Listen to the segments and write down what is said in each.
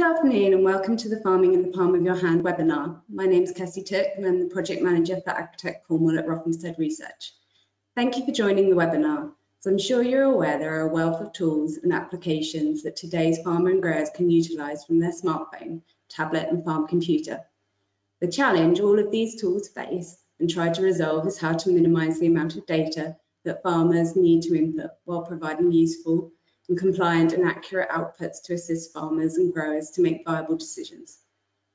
Good afternoon and welcome to the Farming in the Palm of Your Hand webinar. My name is Kirsty Took and I'm the Project Manager for Agritech Cornwall at Rothamsted Research. Thank you for joining the webinar. As I'm sure you're aware, there are a wealth of tools and applications that today's farmer and growers can utilise from their smartphone, tablet and farm computer. The challenge all of these tools face and try to resolve is how to minimise the amount of data that farmers need to input while providing useful and compliant and accurate outputs to assist farmers and growers to make viable decisions.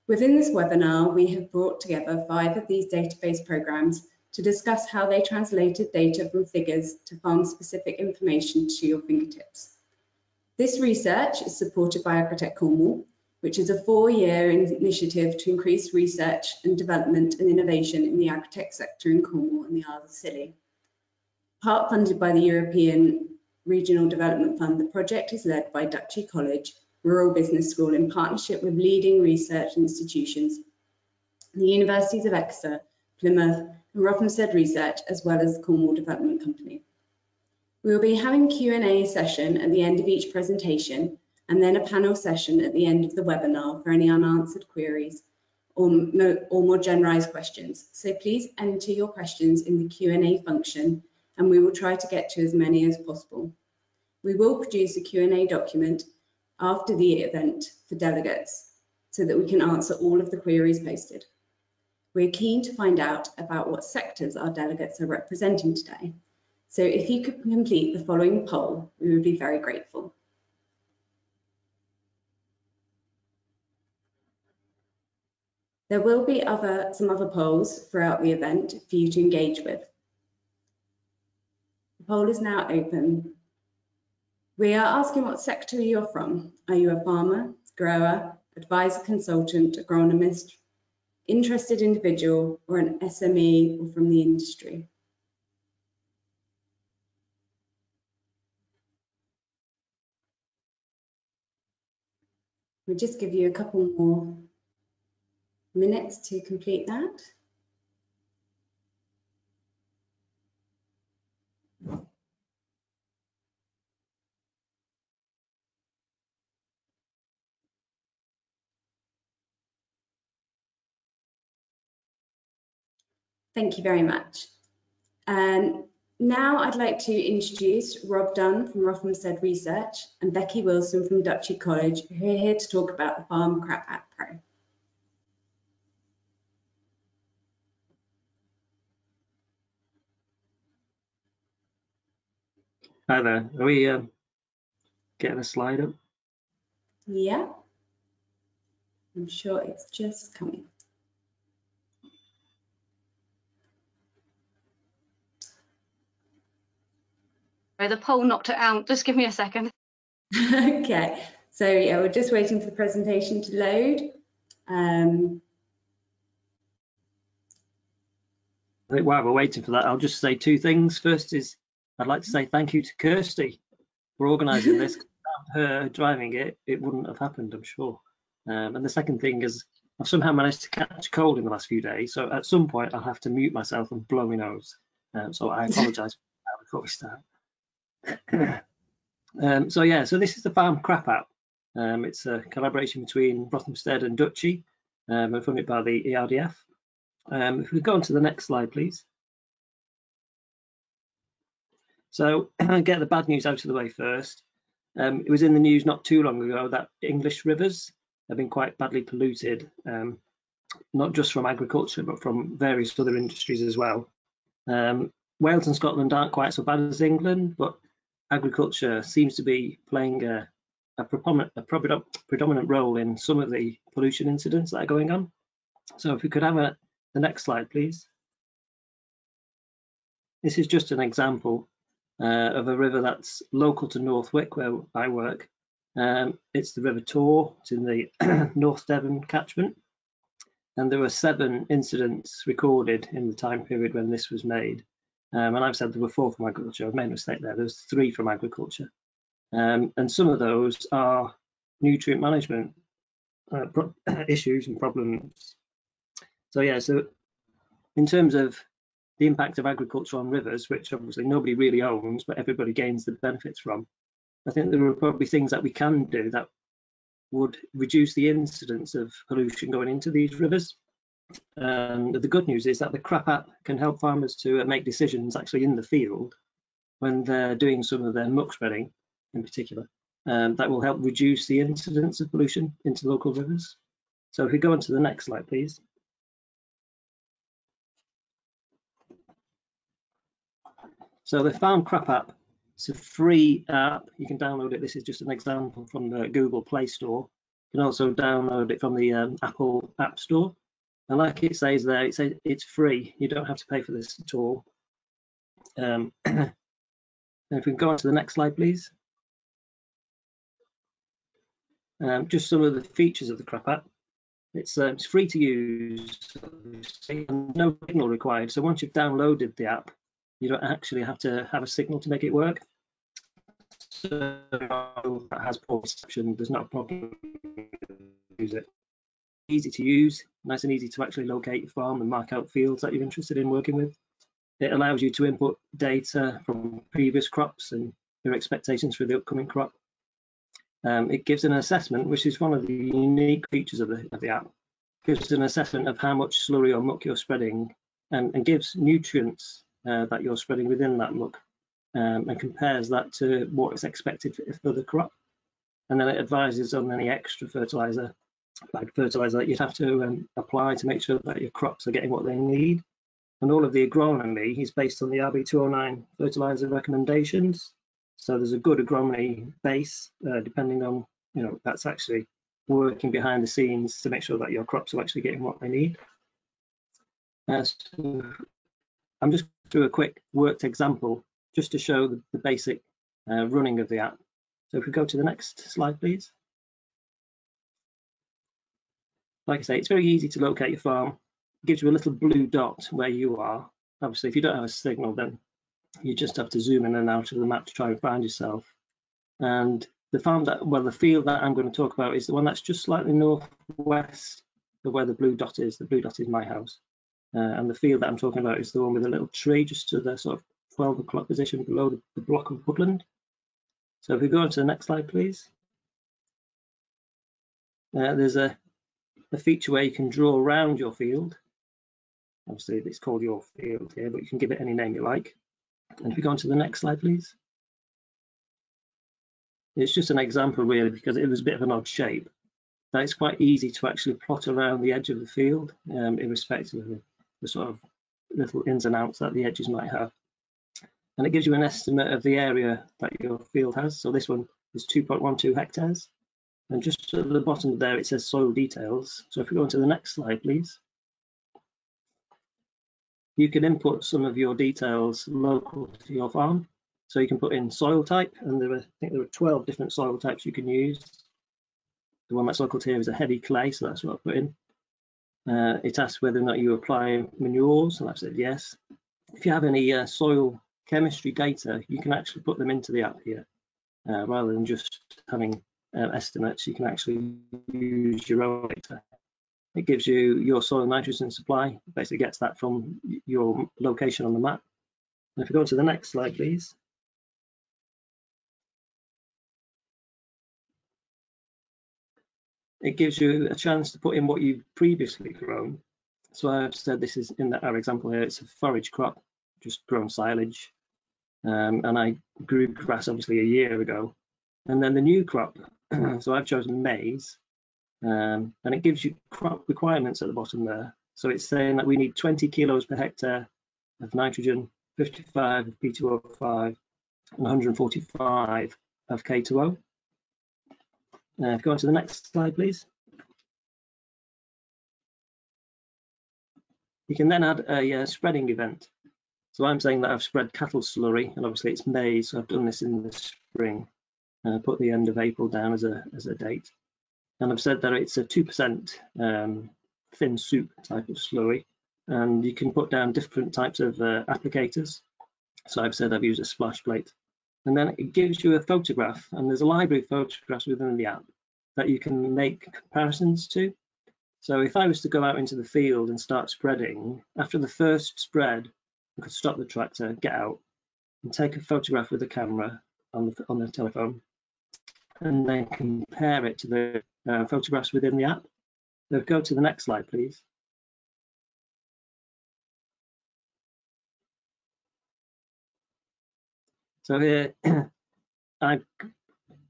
Within this webinar, we have brought together five of these database programs to discuss how they translated data from figures to farm-specific information to your fingertips. This research is supported by Agritech Cornwall, which is a four-year initiative to increase research and development and innovation in the agritech sector in Cornwall and the Isles of Scilly. Part funded by the European Regional Development Fund, the project is led by Duchy College Rural Business School in partnership with leading research institutions, the Universities of Exeter, Plymouth and Rothamsted Research, as well as Cornwall Development Company. We will be having a Q&A session at the end of each presentation and then a panel session at the end of the webinar for any unanswered queries or, or more generalised questions. So please enter your questions in the Q&A function and we will try to get to as many as possible. We will produce a Q&A document after the event for delegates so that we can answer all of the queries posted. We're keen to find out about what sectors our delegates are representing today. So if you could complete the following poll, we would be very grateful. There will be other, some other polls throughout the event for you to engage with. The poll is now open. We are asking what sector you're from. Are you a farmer, grower, advisor consultant, agronomist, interested individual, or an SME or from the industry? We'll just give you a couple more minutes to complete that. Thank you very much. Um, now I'd like to introduce Rob Dunn from Rothamsted Research and Becky Wilson from Duchy College, who are here to talk about the Farm Crap App Pro. Hi there. Are we uh, getting a slide up? Yeah. I'm sure it's just coming. The poll knocked it out. Just give me a second. okay, so yeah, we're just waiting for the presentation to load. Um, while we're waiting for that, I'll just say two things. First is I'd like to say thank you to Kirsty for organising this. Without her driving it, it wouldn't have happened, I'm sure. Um, and the second thing is I've somehow managed to catch a cold in the last few days, so at some point I'll have to mute myself and blow my nose. Um, so I apologise before we start. um, so yeah, so this is the Farm Crap app. Um, it's a collaboration between Rothamsted and Duchy, um, and funded by the ERDF. Um, if we go on to the next slide, please. So get the bad news out of the way first. Um, it was in the news not too long ago that English rivers have been quite badly polluted, um, not just from agriculture, but from various other industries as well. Wales and Scotland aren't quite so bad as England, but agriculture seems to be playing a, a, predominant, a predominant role in some of the pollution incidents that are going on. So if we could have a, the next slide, please. This is just an example uh, of a river that's local to North Wyke, where I work. Um, it's the River Taw, it's in the North Devon catchment. And there were seven incidents recorded in the time period when this was made. Um, and I've said there were four from agriculture. I've made a mistake there. There's three from agriculture. Um, and some of those are nutrient management uh, issues and problems. So yeah, so in terms of the impact of agriculture on rivers, which obviously nobody really owns, but everybody gains the benefits from, I think there are probably things that we can do that would reduce the incidence of pollution going into these rivers. And the good news is that the CRAP app can help farmers to uh, make decisions actually in the field when they're doing some of their muck spreading in particular. Um, that will help reduce the incidence of pollution into local rivers. So if we go on to the next slide, please. So the Farm Crap app, it's a free app. You can download it. This is just an example from the Google Play Store. You can also download it from the um, Apple App Store. And like it says there, it says it's free. You don't have to pay for this at all. Um, and if we can go on to the next slide, please. Um, just some of the features of the Crap app. It's, uh, it's free to use, no signal required. So once you've downloaded the app, you don't actually have to have a signal to make it work. So that has poor reception, there's not a problem use it. Easy to use, nice and easy to actually locate your farm and mark out fields that you're interested in working with. It allows you to input data from previous crops and your expectations for the upcoming crop. Um, it gives an assessment, which is one of the unique features of the, of the app. Gives an assessment of how much slurry or muck you're spreading and, and gives nutrients uh, that you're spreading within that muck um, and compares that to what is expected for the crop. And then it advises on any extra fertilizer, like fertilizer that you'd have to um, apply to make sure that your crops are getting what they need. And all of the agronomy is based on the RB209 fertilizer recommendations. So there's a good agronomy base, uh, depending on, you know, that's actually working behind the scenes to make sure that your crops are actually getting what they need. Uh, so I'm just do a quick worked example just to show the, the basic uh, running of the app. So if we go to the next slide, please. Like I say, it's very easy to locate your farm. It gives you a little blue dot where you are. Obviously, if you don't have a signal, then you just have to zoom in and out of the map to try and find yourself. And the farm that, well, the field that I'm going to talk about is the one that's just slightly northwest of where the blue dot is. The blue dot is my house. Uh, and the field that I'm talking about is the one with a little tree just to the sort of 12 o'clock position below the, the block of woodland. So if we go on to the next slide, please. Uh, there's a, a feature where you can draw around your field. Obviously, it's called your field here, but you can give it any name you like. And if we go on to the next slide, please. It's just an example really because it was a bit of an odd shape. That it's quite easy to actually plot around the edge of the field, um, irrespective of the sort of little ins and outs that the edges might have. And it gives you an estimate of the area that your field has. So this one is 2.12 hectares. And just at the bottom there, it says soil details. So if we go on to the next slide, please. You can input some of your details local to your farm. So you can put in soil type, and there are, I think there are 12 different soil types you can use. The one that's local here is a heavy clay, so that's what I put in. Uh, it asks whether or not you apply manures, and I've said yes. If you have any uh, soil chemistry data, you can actually put them into the app here, uh, rather than just having uh, estimates. You can actually use your own data. It gives you your soil nitrogen supply, basically gets that from your location on the map. And if we go to the next slide, please. it gives you a chance to put in what you've previously grown. So I've said this is in our example here, it's a forage crop, just grown silage. Um, and I grew grass obviously a year ago. And then the new crop, so I've chosen maize, um, and it gives you crop requirements at the bottom there. So it's saying that we need 20 kilos per hectare of nitrogen, 55 of P2O5, and 145 of K2O. Uh, go on to the next slide, please. You can then add a uh, spreading event. So I'm saying that I've spread cattle slurry, and obviously it's maize, so I've done this in the spring. Uh, put the end of April down as a as a date, and I've said that it's a two percent um, thin soup type of slurry, and you can put down different types of uh, applicators. So I've said I've used a splash plate, and then it gives you a photograph and there's a library of photographs within the app that you can make comparisons to. So if I was to go out into the field and start spreading, after the first spread, I could stop the tractor, get out and take a photograph with the camera on the, on the telephone and then compare it to the uh, photographs within the app. So go to the next slide, please. So here, I've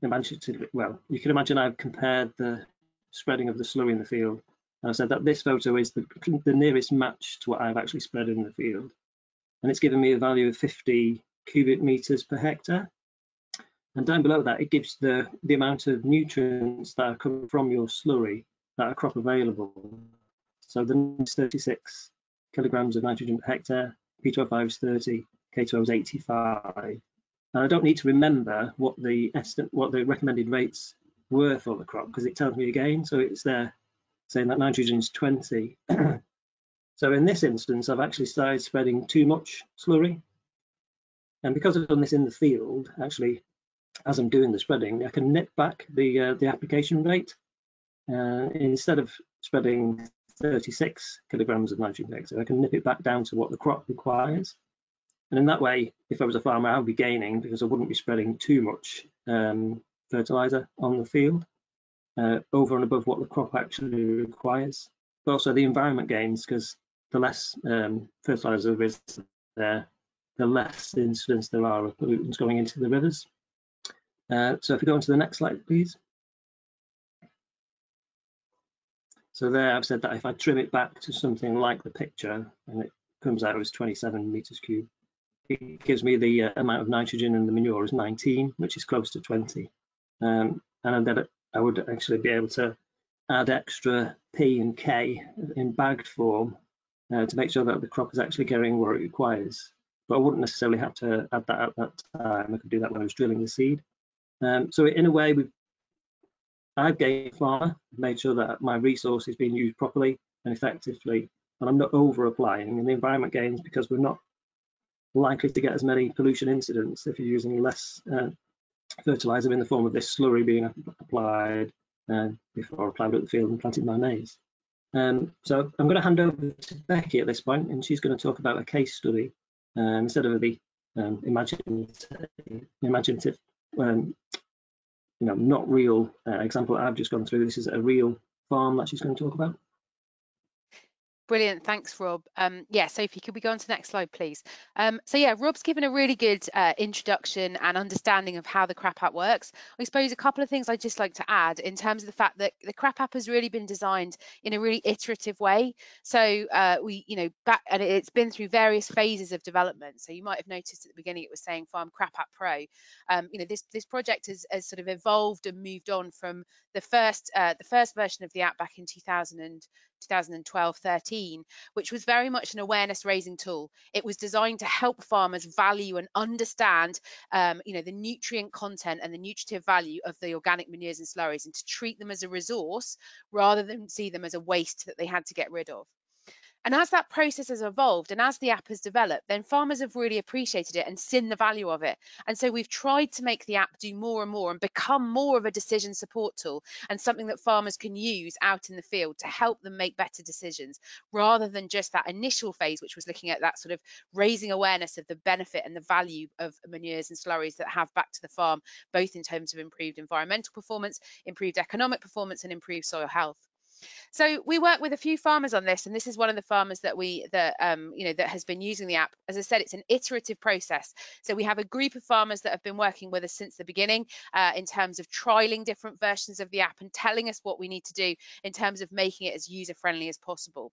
imagined, well, you can imagine I've compared the spreading of the slurry in the field. And I said that this photo is the, the nearest match to what I've actually spread in the field. And it's given me a value of 50 cubic meters per hectare. And down below that, it gives the, the amount of nutrients that are coming from your slurry that are crop available. So the is 36 kilograms of nitrogen per hectare, P2O5 is 30, K2O is 85. And I don't need to remember what the estimate, what the recommended rates were for the crop because it tells me again. So it's there saying that nitrogen is 20. so in this instance, I've actually started spreading too much slurry. And because I've done this in the field, actually as I'm doing the spreading, I can nip back the uh, the application rate. Uh, instead of spreading 36 kilograms of nitrogen hectare, I can nip it back down to what the crop requires. And in that way, if I was a farmer, I would be gaining because I wouldn't be spreading too much um, fertilizer on the field uh, over and above what the crop actually requires. But also the environment gains because the less um, fertilizer there is there, the less incidence there are of pollutants going into the rivers. Uh, so if we go on to the next slide, please. So there I've said that if I trim it back to something like the picture and it comes out as 27 meters cubed, it gives me the uh, amount of nitrogen in the manure is 19, which is close to 20. Um, and then I would actually be able to add extra P and K in bagged form uh, to make sure that the crop is actually getting what it requires. But I wouldn't necessarily have to add that at that time. I could do that when I was drilling the seed. Um, so in a way, we've, I've gained farmer, made sure that my resource is being used properly and effectively, and I'm not over applying. And the environment gains because we're not likely to get as many pollution incidents if you're using less uh, fertilizer in the form of this slurry being applied uh, before I plowed up the field and planted my maize. Um, so I'm going to hand over to Becky at this point, and she's going to talk about a case study um, instead of the um, imaginative, imaginative um, you know, not real uh, example I've just gone through. This is a real farm that she's going to talk about. Brilliant, thanks, Rob. Um, yeah, Sophie, could we go on to the next slide, please? Um, so yeah, Rob's given a really good uh, introduction and understanding of how the CRAP app works. I suppose a couple of things I'd just like to add in terms of the fact that the CRAP app has really been designed in a really iterative way. So uh, we, you know, back and it's been through various phases of development. So you might have noticed at the beginning it was saying Farm CRAP app Pro. Um, you know, this this project has, has sort of evolved and moved on from the first uh, the first version of the app back in 2000 and 2012 13, which was very much an awareness raising tool. It was designed to help farmers value and understand um, you know, the nutrient content and the nutritive value of the organic manures and slurries and to treat them as a resource rather than see them as a waste that they had to get rid of. And as that process has evolved and as the app has developed, then farmers have really appreciated it and seen the value of it. And so we've tried to make the app do more and more and become more of a decision support tool and something that farmers can use out in the field to help them make better decisions rather than just that initial phase, which was looking at that sort of raising awareness of the benefit and the value of manures and slurries that have back to the farm, both in terms of improved environmental performance, improved economic performance, and improved soil health. So we work with a few farmers on this, and this is one of the farmers that we that um, you know that has been using the app. As I said, it's an iterative process. So we have a group of farmers that have been working with us since the beginning uh, in terms of trialing different versions of the app and telling us what we need to do in terms of making it as user friendly as possible.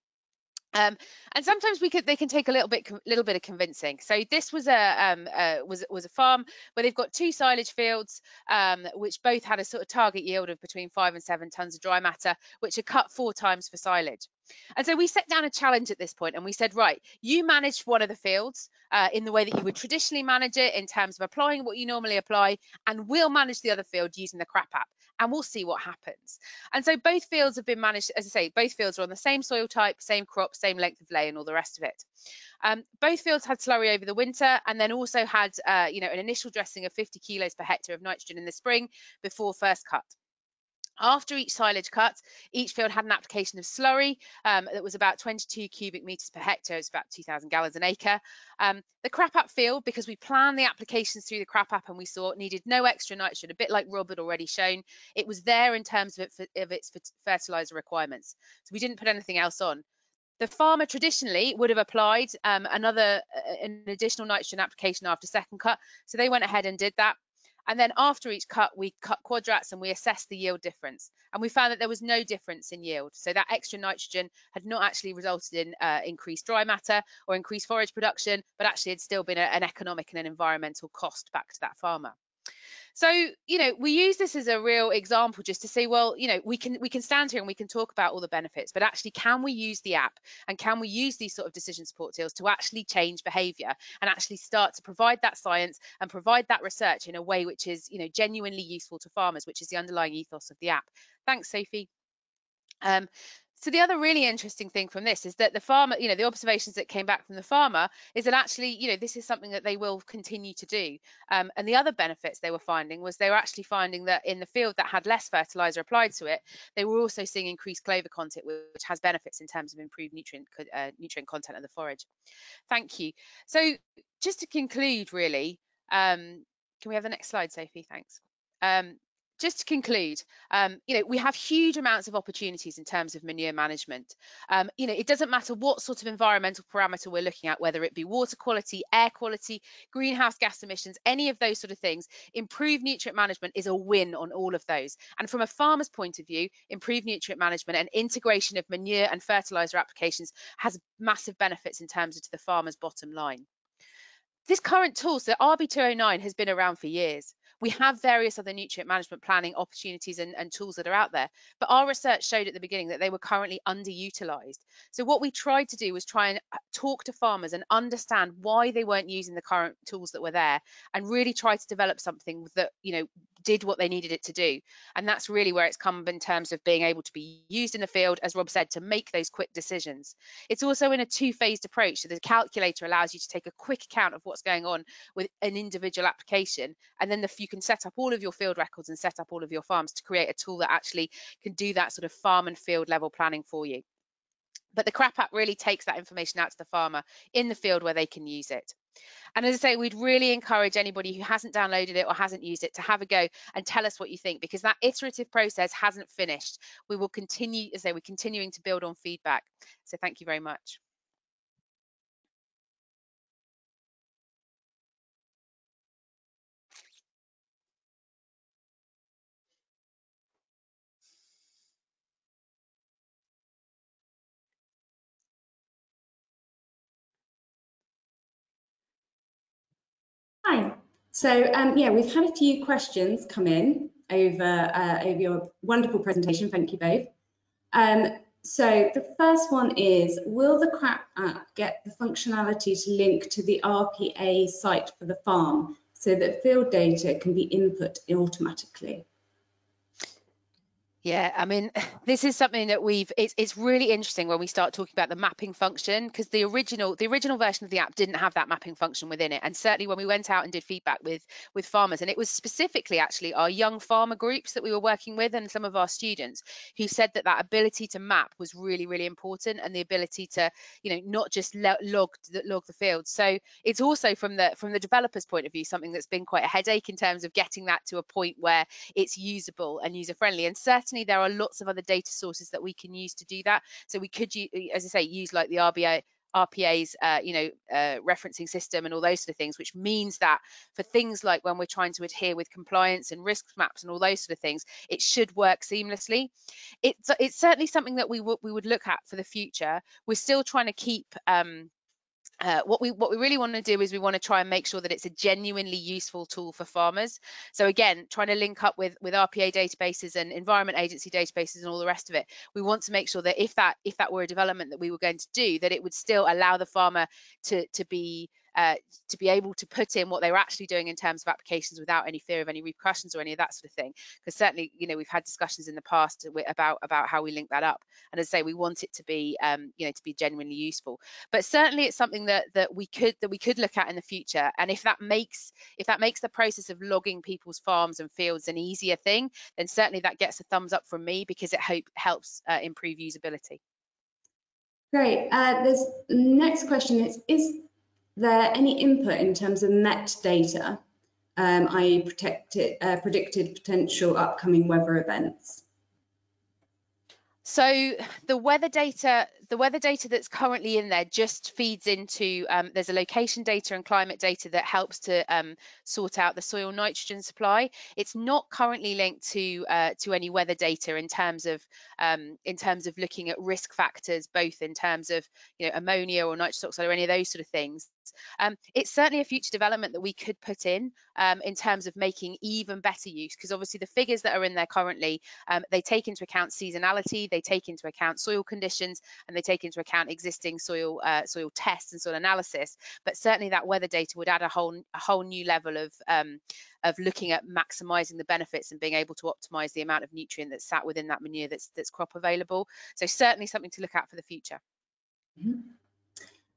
Um, and sometimes we could they can take a little bit little bit of convincing. So this was a um, uh, was was a farm where they've got two silage fields, um, which both had a sort of target yield of between five and seven tons of dry matter, which are cut four times for silage. And so we set down a challenge at this point and we said, right, you manage one of the fields uh, in the way that you would traditionally manage it in terms of applying what you normally apply, and we'll manage the other field using the CRAP app and we'll see what happens. And so both fields have been managed, as I say, both fields are on the same soil type, same crop, same length of ley and all the rest of it. Um, both fields had slurry over the winter and then also had, uh, you know, an initial dressing of 50 kilos per hectare of nitrogen in the spring before first cut. After each silage cut, each field had an application of slurry um, that was about 22 cubic meters per hectare. It's about 2,000 gallons an acre. Um, the crap app field, because we planned the applications through the crap app and we saw it needed no extra nitrogen, a bit like Rob had already shown. It was there in terms of, it, of its fertilizer requirements. So we didn't put anything else on. The farmer traditionally would have applied um, another, uh, an additional nitrogen application after second cut. So they went ahead and did that. And then after each cut, we cut quadrats and we assessed the yield difference. And we found that there was no difference in yield. So that extra nitrogen had not actually resulted in uh, increased dry matter or increased forage production, but actually had still been a, an economic and an environmental cost back to that farmer. So, you know, we use this as a real example just to say, well, you know, we can we can stand here and we can talk about all the benefits, but actually, can we use the app and can we use these sort of decision support tools to actually change behavior and actually start to provide that science and provide that research in a way which is, you know, genuinely useful to farmers, which is the underlying ethos of the app. Thanks, Sophie. Um, so the other really interesting thing from this is that the farmer, you know, the observations that came back from the farmer is that actually, you know, this is something that they will continue to do. Um, and the other benefits they were finding was they were actually finding that in the field that had less fertilizer applied to it, they were also seeing increased clover content, which has benefits in terms of improved nutrient uh, nutrient content of the forage. Thank you. So just to conclude, really, um, can we have the next slide, Sophie? Thanks. Um, just to conclude, um, you know, we have huge amounts of opportunities in terms of manure management. Um, you know, it doesn't matter what sort of environmental parameter we're looking at, whether it be water quality, air quality, greenhouse gas emissions, any of those sort of things. Improved nutrient management is a win on all of those. And from a farmer's point of view, improved nutrient management and integration of manure and fertilizer applications has massive benefits in terms of to the farmer's bottom line. This current tool, so RB209, has been around for years. We have various other nutrient management planning opportunities and, and, tools that are out there, but our research showed at the beginning that they were currently underutilized. So what we tried to do was try and uh, talk to farmers and understand why they weren't using the current tools that were there and really try to develop something that, you know, did what they needed it to do. And that's really where it's come in terms of being able to be used in the field, as Rob said, to make those quick decisions. It's also in a two-phased approach. So the calculator allows you to take a quick account of what's going on with an individual application. And then the, you can set up all of your field records and set up all of your farms to create a tool that actually can do that sort of farm and field level planning for you. But the CRAP app really takes that information out to the farmer in the field where they can use it. And as I say, we'd really encourage anybody who hasn't downloaded it or hasn't used it to have a go and tell us what you think, because that iterative process hasn't finished. We will continue, as I say, we're continuing to build on feedback. So thank you very much. So um, yeah, we've had a few questions come in over, uh, over your wonderful presentation. Thank you both. Um, so the first one is, will the CRAP app get the functionality to link to the RPA site for the farm so that field data can be input automatically? Yeah, I mean, this is something that we've. It's it's really interesting when we start talking about the mapping function because the original the original version of the app didn't have that mapping function within it, and certainly when we went out and did feedback with with farmers, and it was specifically actually our young farmer groups that we were working with and some of our students who said that that ability to map was really really important, and the ability to you know not just log log the field. So it's also from the from the developer's point of view something that's been quite a headache in terms of getting that to a point where it's usable and user friendly, and certainly certainly there are lots of other data sources that we can use to do that. So we could, as I say, use like the RBA RPA's, uh, you know, uh, referencing system and all those sort of things, which means that for things like when we're trying to adhere with compliance and risk maps and all those sort of things, it should work seamlessly. It's it's certainly something that we would we would look at for the future. We're still trying to keep um, uh, what we what we really want to do is we want to try and make sure that it's a genuinely useful tool for farmers. So again, trying to link up with with RPA databases and Environment Agency databases and all the rest of it. We want to make sure that if that if that were a development that we were going to do, that it would still allow the farmer to to be uh, to be able to put in what they were actually doing in terms of applications without any fear of any repercussions or any of that sort of thing. Because certainly, you know, we've had discussions in the past about about how we link that up. And as I say, we want it to be, um, you know, to be genuinely useful. But certainly, it's something that that we could that we could look at in the future. And if that makes if that makes the process of logging people's farms and fields an easier thing, then certainly that gets a thumbs up from me because it hope helps uh, improve usability. Great. Uh, this next question is, is there any input in terms of met data, um, i.e. uh, predicted potential upcoming weather events? So the weather data, the weather data that's currently in there just feeds into, um, there's a location data and climate data that helps to um, sort out the soil nitrogen supply. It's not currently linked to uh, to any weather data in terms of um, in terms of looking at risk factors, both in terms of you know ammonia or nitrous oxide or any of those sort of things. Um, it's certainly a future development that we could put in um, in terms of making even better use, because obviously the figures that are in there currently, um, they take into account seasonality, they take into account soil conditions, and they take into account existing soil uh, soil tests and soil analysis. But certainly that weather data would add a whole a whole new level of um, of looking at maximizing the benefits and being able to optimize the amount of nutrient that's sat within that manure that's that's crop available. So certainly something to look at for the future. Mm -hmm.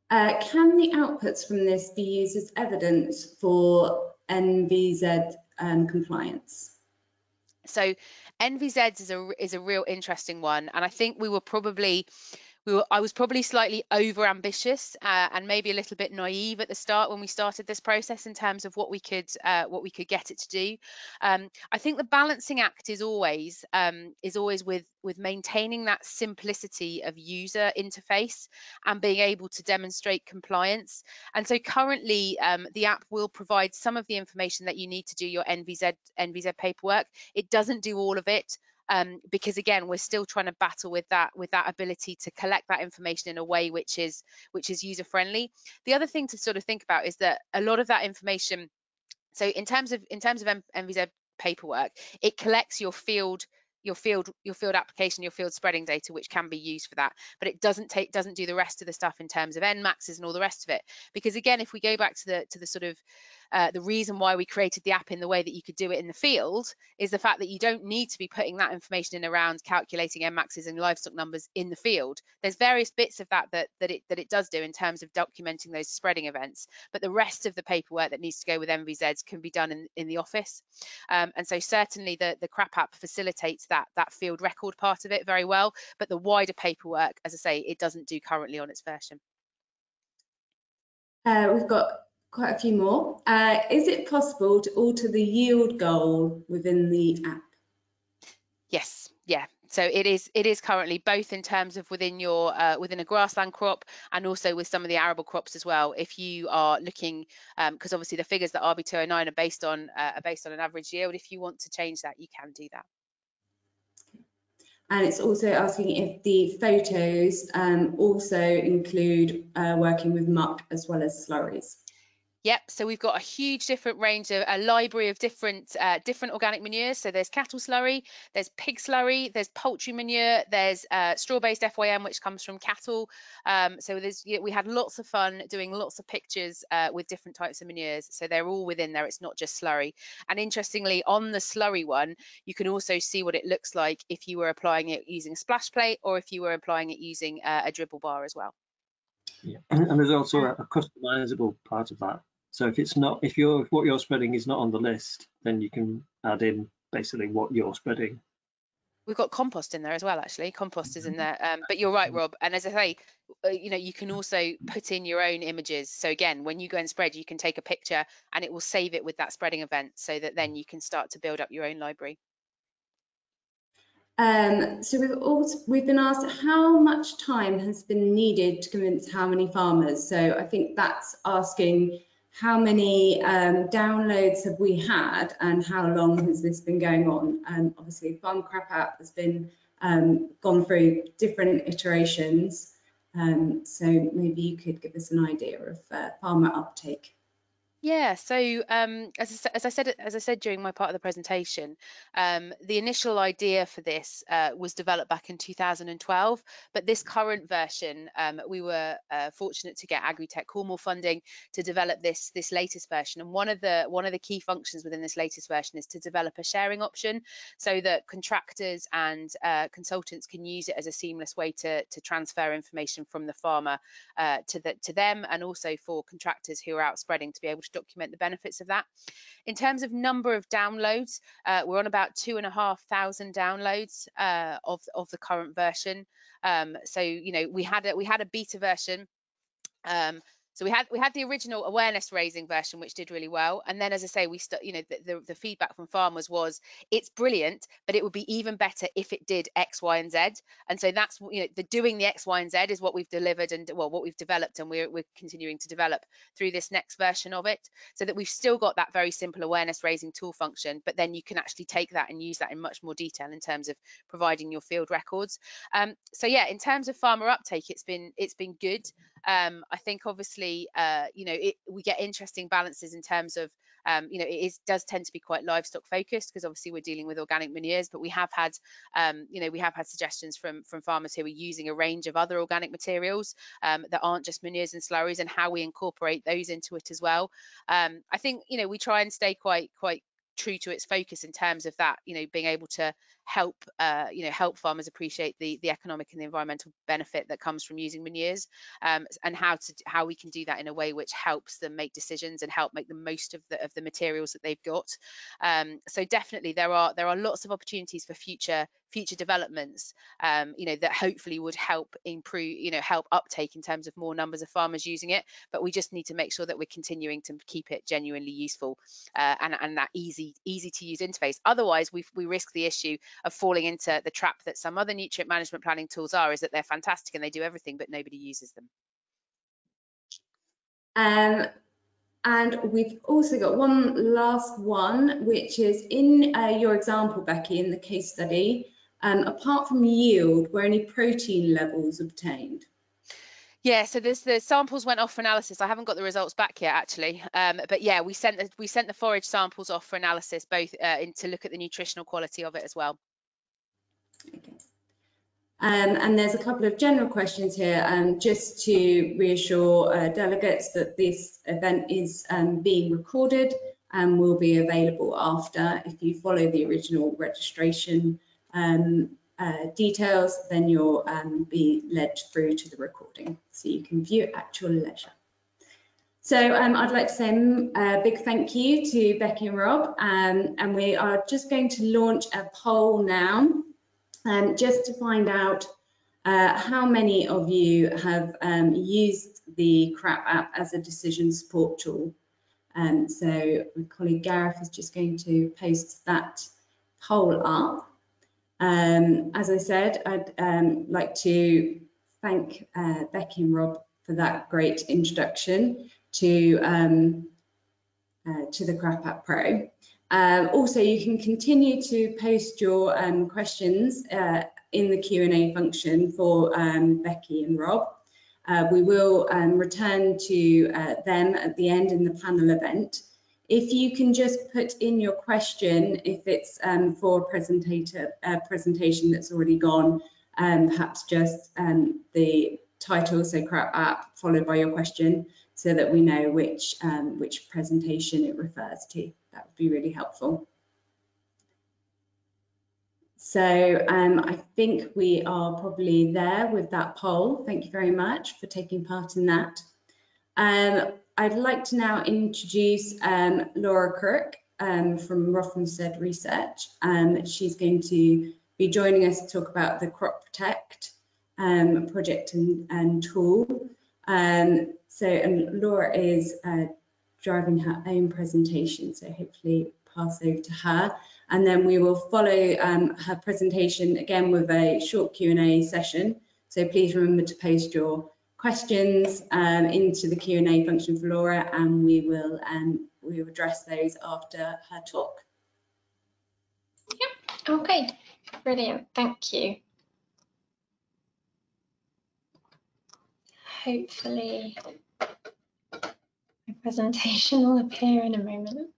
Uh, can the outputs from this be used as evidence for NVZ um, compliance? So NVZ is a is a real interesting one, and I think we were probably we were, I was probably slightly over ambitious uh, and maybe a little bit naive at the start when we started this process in terms of what we could uh, what we could get it to do. Um, I think the balancing act is always um, is always with with maintaining that simplicity of user interface and being able to demonstrate compliance. And so currently um, the app will provide some of the information that you need to do your NVZ NVZ paperwork. It doesn't do all of it um, because again we're still trying to battle with that with that ability to collect that information in a way which is which is user friendly the other thing to sort of think about is that a lot of that information so in terms of in terms of NVZ paperwork it collects your field your field your field application your field spreading data which can be used for that but it doesn't take doesn't do the rest of the stuff in terms of n maxes and all the rest of it. Because again if we go back to the to the sort of uh, the reason why we created the app in the way that you could do it in the field is the fact that you don't need to be putting that information in around calculating NMAXs and livestock numbers in the field. There's various bits of that that, that, it, that it does do in terms of documenting those spreading events, but the rest of the paperwork that needs to go with NVZs can be done in, in the office. Um, and so certainly the, the CRAP app facilitates that, that field record part of it very well, but the wider paperwork, as I say, it doesn't do currently on its version. Uh, we've got quite a few more. Uh, is it possible to alter the yield goal within the app? Yes, yeah. So it is it is currently both in terms of within your uh, within a grassland crop and also with some of the arable crops as well. If you are looking, because um, obviously the figures that RB209 are based on uh, are based on an average yield. If you want to change that, you can do that. And it's also asking if the photos um, also include uh, working with muck as well as slurries. Yep, so we've got a huge different range of a library of different uh, different organic manures. So there's cattle slurry, there's pig slurry, there's poultry manure, there's uh, straw-based FYM which comes from cattle. Um, so there's we had lots of fun doing lots of pictures uh, with different types of manures. So they're all within there. It's not just slurry. And interestingly, on the slurry one, you can also see what it looks like if you were applying it using a splash plate or if you were applying it using uh, a dribble bar as well. Yeah, and there's also a, a customizable part of that. So if it's not, if you're, if what you're spreading is not on the list, then you can add in basically what you're spreading. We've got compost in there as well, actually. Compost is in mm-hmm. there. Um, but you're right, Rob. And as I say, uh, you know, you can also put in your own images. So again, when you go and spread, you can take a picture and it will save it with that spreading event so that then you can start to build up your own library. Um, so we've also we've been asked how much time has been needed to convince how many farmers. So I think that's asking how many um, downloads have we had and how long has this been going on? Um, obviously, Farm Crap app has been um, gone through different iterations. Um, so maybe you could give us an idea of uh, farmer uptake. Yeah, so um, as, I, as I said as I said during my part of the presentation, um, the initial idea for this uh, was developed back in 2012, but this current version, um, we were uh, fortunate to get Agritech Cornwall funding to develop this this latest version. And one of the one of the key functions within this latest version is to develop a sharing option so that contractors and uh, consultants can use it as a seamless way to to transfer information from the farmer uh, to the to them, and also for contractors who are out spreading to be able to document the benefits of that. In terms of number of downloads, uh, we're on about two and a half thousand downloads uh, of of the current version. Um, so you know we had a we had a beta version um, so we had we had the original awareness raising version, which did really well. And then, as I say, we st- you know the, the, the feedback from farmers was it's brilliant, but it would be even better if it did X, Y, and Z. And so that's you know the doing the X, Y, and Z is what we've delivered and well what we've developed, and we're we're continuing to develop through this next version of it, so that we've still got that very simple awareness raising tool function, but then you can actually take that and use that in much more detail in terms of providing your field records. Um, so yeah, in terms of farmer uptake, it's been it's been good. Um, I think obviously, uh, you know, it, we get interesting balances in terms of, um, you know, it is, does tend to be quite livestock focused because obviously we're dealing with organic manures, but we have had, um, you know, we have had suggestions from from farmers who are using a range of other organic materials um, that aren't just manures and slurries and how we incorporate those into it as well. Um, I think, you know, we try and stay quite quite true to its focus in terms of that, you know, being able to help, uh, you know, help farmers appreciate the the economic and the environmental benefit that comes from using manures, um, and how to how we can do that in a way which helps them make decisions and help make the most of the of the materials that they've got. Um, so definitely there are there are lots of opportunities for future future developments, um, you know, that hopefully would help improve, you know, help uptake in terms of more numbers of farmers using it. But we just need to make sure that we're continuing to keep it genuinely useful uh, and, and that easy easy to use interface. Otherwise, we we risk the issue of falling into the trap that some other nutrient management planning tools are, is that they're fantastic and they do everything, but nobody uses them. Um, and we've also got one last one, which is in uh, your example, Becky, in the case study, um, apart from yield, were any protein levels obtained? Yeah, so this the samples went off for analysis. I haven't got the results back yet, actually. Um, but yeah, we sent the we sent the forage samples off for analysis, both uh, in, to look at the nutritional quality of it as well. Okay. Um, and there's a couple of general questions here, um, just to reassure uh, delegates that this event is um, being recorded and will be available after. If you follow the original registration um, uh, details, then you'll um, be led through to the recording so you can view at your leisure. So um, I'd like to say a big thank you to Becky and Rob, um, and we are just going to launch a poll now, um, just to find out uh, how many of you have um, used the CRAP app as a decision support tool. Um, so my colleague Gareth is just going to post that poll up. Um, as I said, I'd um, like to thank uh, Becky and Rob for that great introduction to um, uh, to the CRAP App Pro. Um, also, you can continue to post your um, questions uh, in the Q&A function for um, Becky and Rob. Uh, we will return to uh, them at the end in the panel event. If you can just put in your question, if it's um, for a a presentation that's already gone, um, perhaps just um, the title, so CRAP app, followed by your question, so that we know which, um, which presentation it refers to. That would be really helpful. So um, I think we are probably there with that poll. Thank you very much for taking part in that. Um, I'd like to now introduce um, Laura Kirk um, from Rothamsted Research. Um, she's going to be joining us to talk about the CROPROTECT um, project and, and tool. Um, so, and Laura is uh, driving her own presentation, so hopefully pass over to her. And then we will follow um, her presentation again with a short Q&A session. So please remember to post your questions um, into the Q&A function for Laura and we will um, we will address those after her talk. Yeah, okay, brilliant, thank you. Hopefully my presentation will appear in a moment.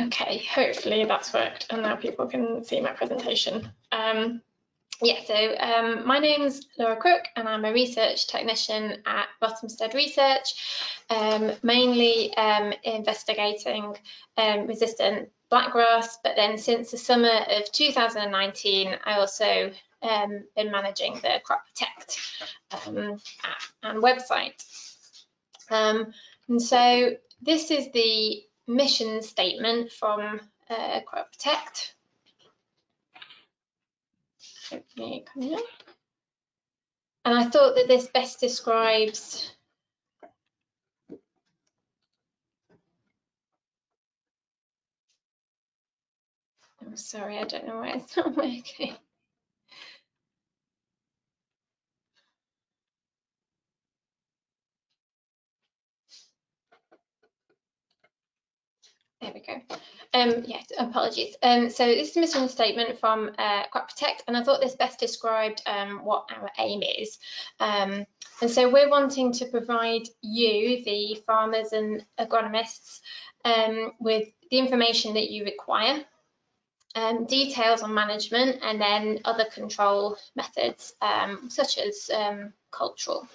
Okay, hopefully that's worked and now people can see my presentation. Um, yeah, so um, my name's Laura Crook and I'm a research technician at Rothamsted Research, um, mainly um, investigating um, resistant blackgrass, but then since the summer of 2019, I also um, been managing the CROPROTECT um, app and website. and so this is the mission statement from uh, CROPROTECT. And I thought that this best describes I'm sorry, I don't know why it's not working. There we go. Um, yes, apologies. Um, so this is a mission statement from uh, Protect, and I thought this best described um, what our aim is. Um, and so we're wanting to provide you, the farmers and agronomists, um, with the information that you require, um, details on management, and then other control methods, um, such as cultural.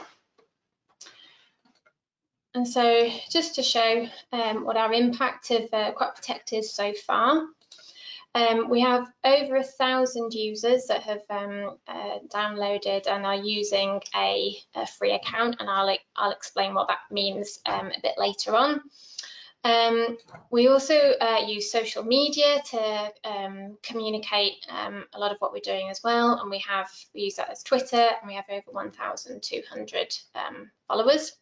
And so just to show um, what our impact of uh, CROPROTECT is so far, um, we have over a thousand users that have um, uh, downloaded and are using a, a, free account, and I'll, I'll explain what that means um, a bit later on. Um, we also uh, use social media to um, communicate um, a lot of what we're doing as well, and we have we use that as Twitter, and we have over 1,200 um, followers.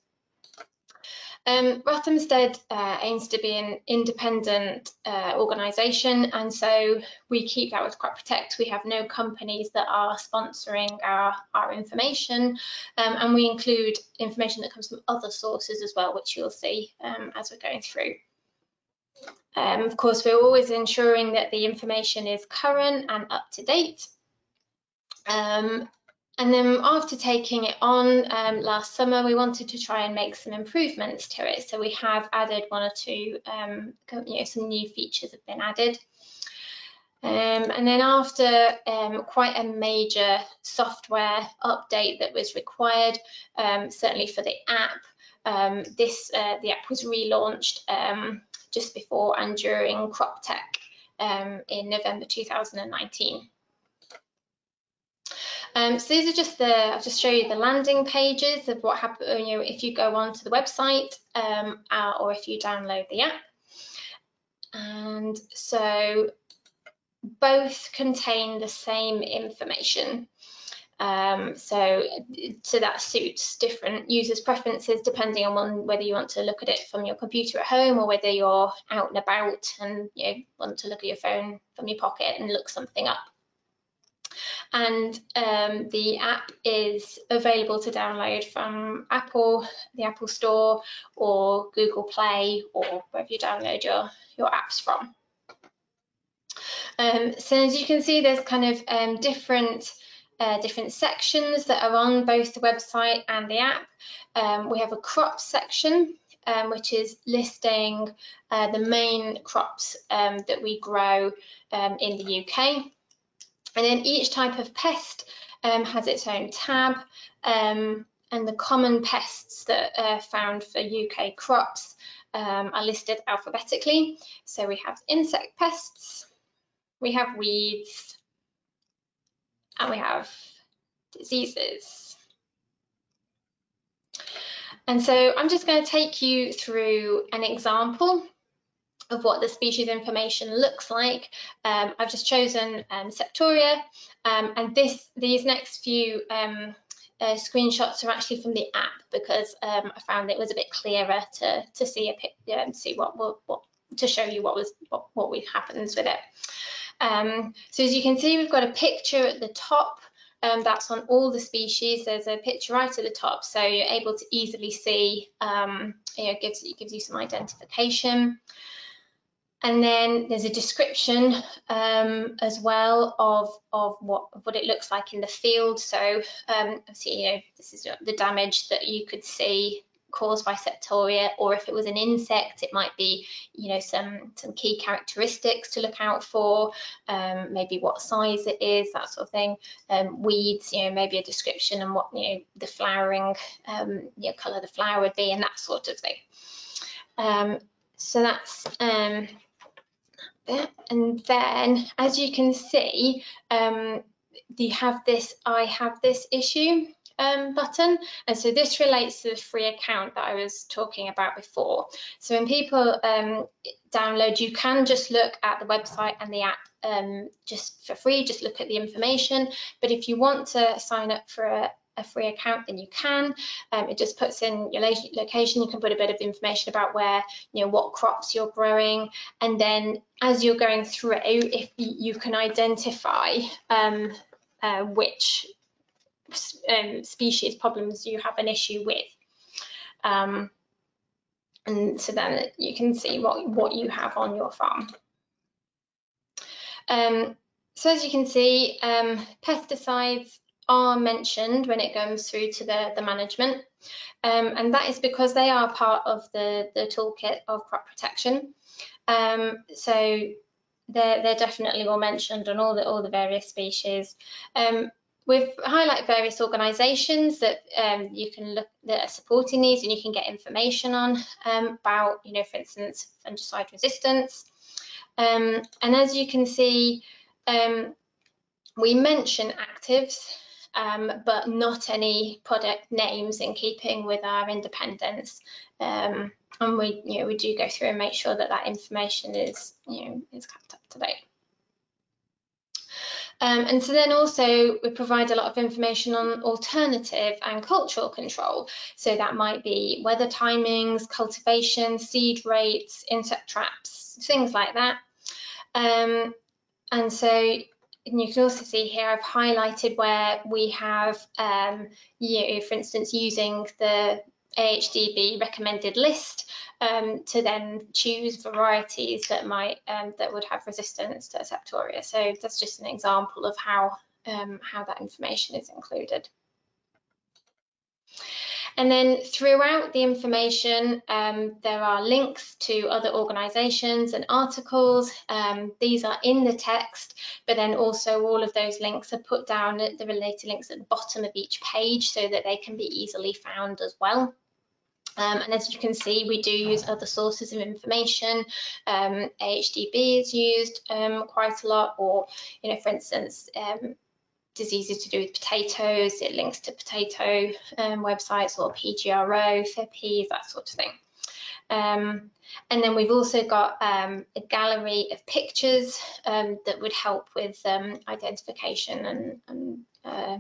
Um, Rothamsted uh, aims to be an independent uh, organisation and so we keep that with CROPROTECT. We have no companies that are sponsoring our, our information um, and we include information that comes from other sources as well, which you'll see um, as we're going through. Um, of course, we're always ensuring that the information is current and up to date. Um, and then after taking it on um, last summer, we wanted to try and make some improvements to it. So we have added one or two, um, you know, some new features have been added. Um, and then after um, quite a major software update that was required, um, certainly for the app, um, this uh, the app was relaunched just before and during CropTec in November 2019. Um, so these are just the, I'll just show you the landing pages of what happens, you know, if you go onto the website um, uh, or if you download the app. And so both contain the same information. Um, so, so that suits different users' preferences depending on whether you want to look at it from your computer at home or whether you're out and about and you know, want to look at your phone from your pocket and look something up and um, the app is available to download from Apple, the Apple Store or Google Play or wherever you download your, your apps from. Um, so as you can see, there's kind of um, different uh, different sections that are on both the website and the app. Um, we have a crop section, um, which is listing uh, the main crops um, that we grow um, in the UK. And then each type of pest um, has its own tab um, and the common pests that are found for UK crops um, are listed alphabetically. So we have insect pests, we have weeds, and we have diseases. And so I'm just going to take you through an example of what the species information looks like. Um, I've just chosen um, Septoria um, and this these next few um, uh, screenshots are actually from the app because um, I found it was a bit clearer to to see a picture and see what, what, what to show you what was what, what happens with it. Um, so as you can see, we've got a picture at the top Um, that's on all the species. There's a picture right at the top, so you're able to easily see. Um, you know, gives gives you some identification. And then there's a description um, as well of, of what, what it looks like in the field. So um, see, you know, this is the damage that you could see caused by septoria, or if it was an insect, it might be, you know, some some key characteristics to look out for, um, maybe what size it is, that sort of thing. Um, weeds, you know, maybe a description and what you know the flowering, um, you know, colour the flower would be, and that sort of thing. Um, so that's and then as you can see um, you have this I have this issue um, button. And so this relates to the free account that I was talking about before. So when people um, download you can just look at the website and the app um, just for free just look at the information. But if you want to sign up for a, a free account, then you can. Um, it just puts in your location. You can put a bit of information about where, you know, what crops you're growing. And then as you're going through, if you can identify um, uh, which um, species problems you have an issue with. Um, and so then you can see what, what you have on your farm. Um, so as you can see, um, pesticides are mentioned when it goes through to the, the management. Um, and that is because they are part of the, the toolkit of crop protection. Um, so they're, they're definitely all mentioned on all the, all the various species. Um, we've highlighted various organisations that um, you can look that are supporting these and you can get information on um, about, you know, for instance, fungicide resistance. Um, and as you can see, um, we mention actives um, but not any product names in keeping with our independence. Um, and we, you know, we do go through and make sure that that information is, you know, is kept up to date. Um, and so then also we provide a lot of information on alternative and cultural control. So that might be weather timings, cultivation, seed rates, insect traps, things like that. Um, and so and you can also see here I've highlighted where we have, um, you know, for instance, using the AHDB recommended list um, to then choose varieties that might um, that would have resistance to Septoria. So that's just an example of how um, how that information is included. And then throughout the information, um, there are links to other organisations and articles. Um, these are in the text, but then also all of those links are put down at the related links at the bottom of each page so that they can be easily found as well. Um, and as you can see, we do use other sources of information. Um, AHDB is used um, quite a lot, or, you know, for instance, um, diseases to do with potatoes, it links to potato um, websites or PGRO, FIPPES, that sort of thing. Um, and then we've also got um, a gallery of pictures um, that would help with um, identification and, and uh,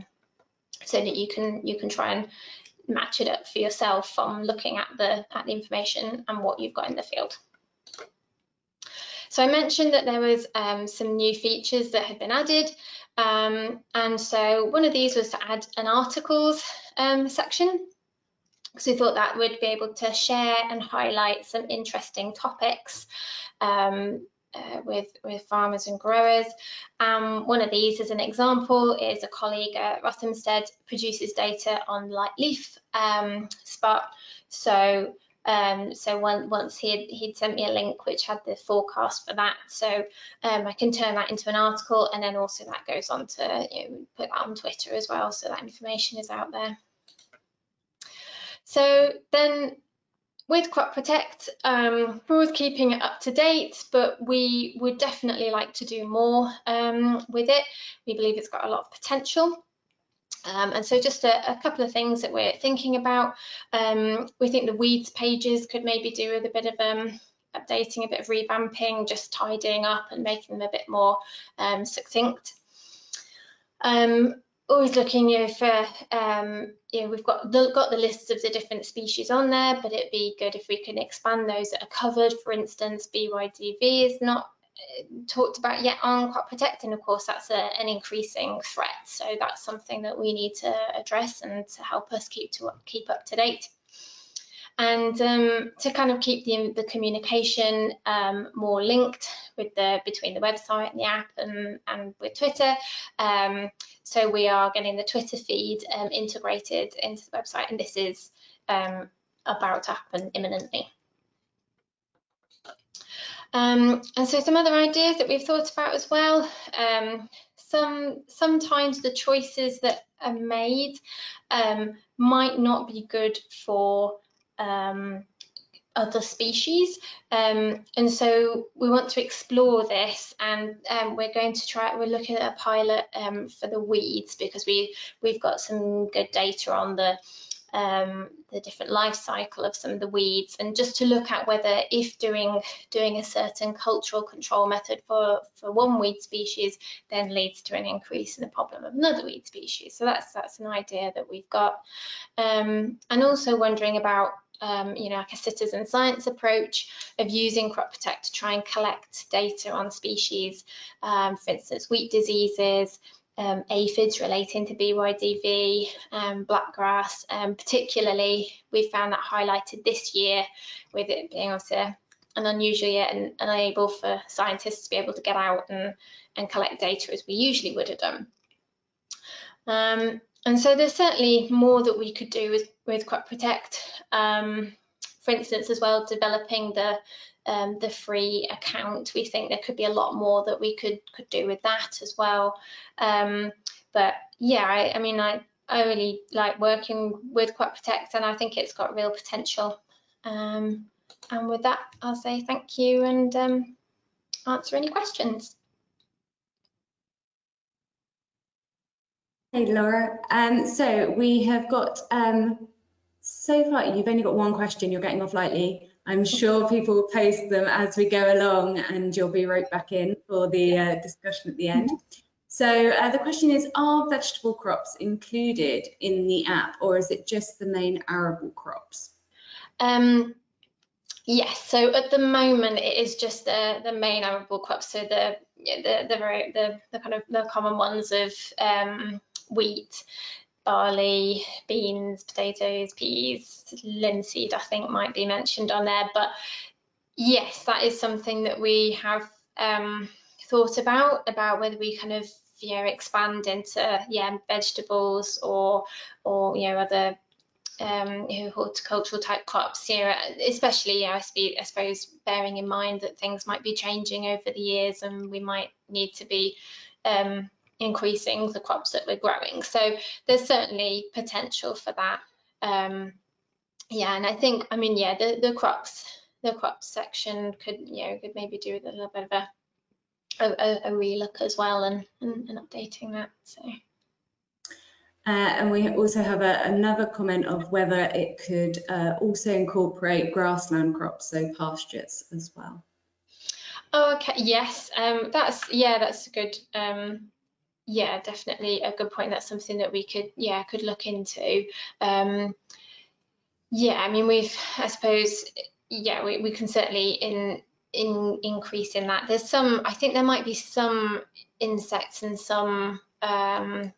so that you can you can try and match it up for yourself from looking at the at the information and what you've got in the field. So I mentioned that there was um, some new features that had been added. Um, and so one of these was to add an articles um, section. because we thought that would be able to share and highlight some interesting topics um, uh, with, with farmers and growers. Um, one of these as an example is a colleague at Rothamsted produces data on light leaf um, spot. So um, so one, once he had, he'd sent me a link which had the forecast for that. So um, I can turn that into an article and then also that goes on to you know, put that on Twitter as well. So that information is out there. So then with CROPROTECT, um, we're always keeping it up to date, but we would definitely like to do more um, with it. We believe it's got a lot of potential. Um, and so just a, a, couple of things that we're thinking about. Um, we think the weeds pages could maybe do with a bit of um, updating, a bit of revamping, just tidying up and making them a bit more um, succinct. Um, always looking you know, for, um, you know, we've got the, got the lists of the different species on there, but it'd be good if we can expand those that are covered. For instance, BYDV is not talked about yet on CROPROTECT and of course that's a, an increasing threat so that's something that we need to address and to help us keep to keep up to date and um, to kind of keep the, the communication um, more linked with the between the website and the app and, and with Twitter. Um, so we are getting the Twitter feed um, integrated into the website and this is um, about to happen imminently. Um, and so some other ideas that we've thought about as well. some sometimes the choices that are made might not be good for um, other species. Um, and so we want to explore this and um, we're going to try, we're looking at a pilot um, for the weeds because we, we've got some good data on the, um, the different life cycle of some of the weeds and just to look at whether if doing doing a certain cultural control method for, for one weed species then leads to an increase in the problem of another weed species. So that's that's an idea that we've got. Um, and also wondering about um, you know, like a citizen science approach of using CROPROTECT to try and collect data on species, um, for instance, wheat diseases, um, aphids relating to BYDV, um, blackgrass, um, particularly we found that highlighted this year with it being also an unusual year and unable for scientists to be able to get out and, and collect data as we usually would have done. Um, and so there's certainly more that we could do with, with CROPROTECT. Um, for instance, as well, developing the um, the free account. We think there could be a lot more that we could could do with that as well. Um, but yeah, I, I, mean, I, I really like working with CROPROTECT and I think it's got real potential. Um, and with that, I'll say thank you and um, answer any questions. Hey, Laura. Um, so we have got, um, so far, you've only got one question, you're getting off lightly. I'm sure people will post them as we go along and you'll be right back in for the uh, discussion at the end. So uh, the question is, are vegetable crops included in the app or is it just the main arable crops? Um, yes, so at the moment it is just the, the main arable crops, so the the the very the, the kind of the common ones of um, wheat, barley, beans, potatoes, peas, linseed, I think might be mentioned on there. But yes, that is something that we have um, thought about, about whether we kind of you know expand into yeah vegetables or or you know other um, horticultural type crops, you know, especially, you know, I suppose, bearing in mind that things might be changing over the years and we might need to be um, increasing the crops that we're growing. So there's certainly potential for that. Um, yeah, and I think, I mean, yeah, the, the crops, the crops section could, you know, could maybe do a little bit of a a, a, a relook as well and, and, and updating that. So. Uh, and we also have a, another comment of whether it could uh, also incorporate grassland crops, so pastures as well. Oh, okay. Yes, um, that's yeah, that's a good um, yeah, definitely a good point. That's something that we could, yeah, could look into. Um, yeah, I mean, we've, I suppose, yeah, we, we can certainly in in increase in that. There's some, I think there might be some insects and some um,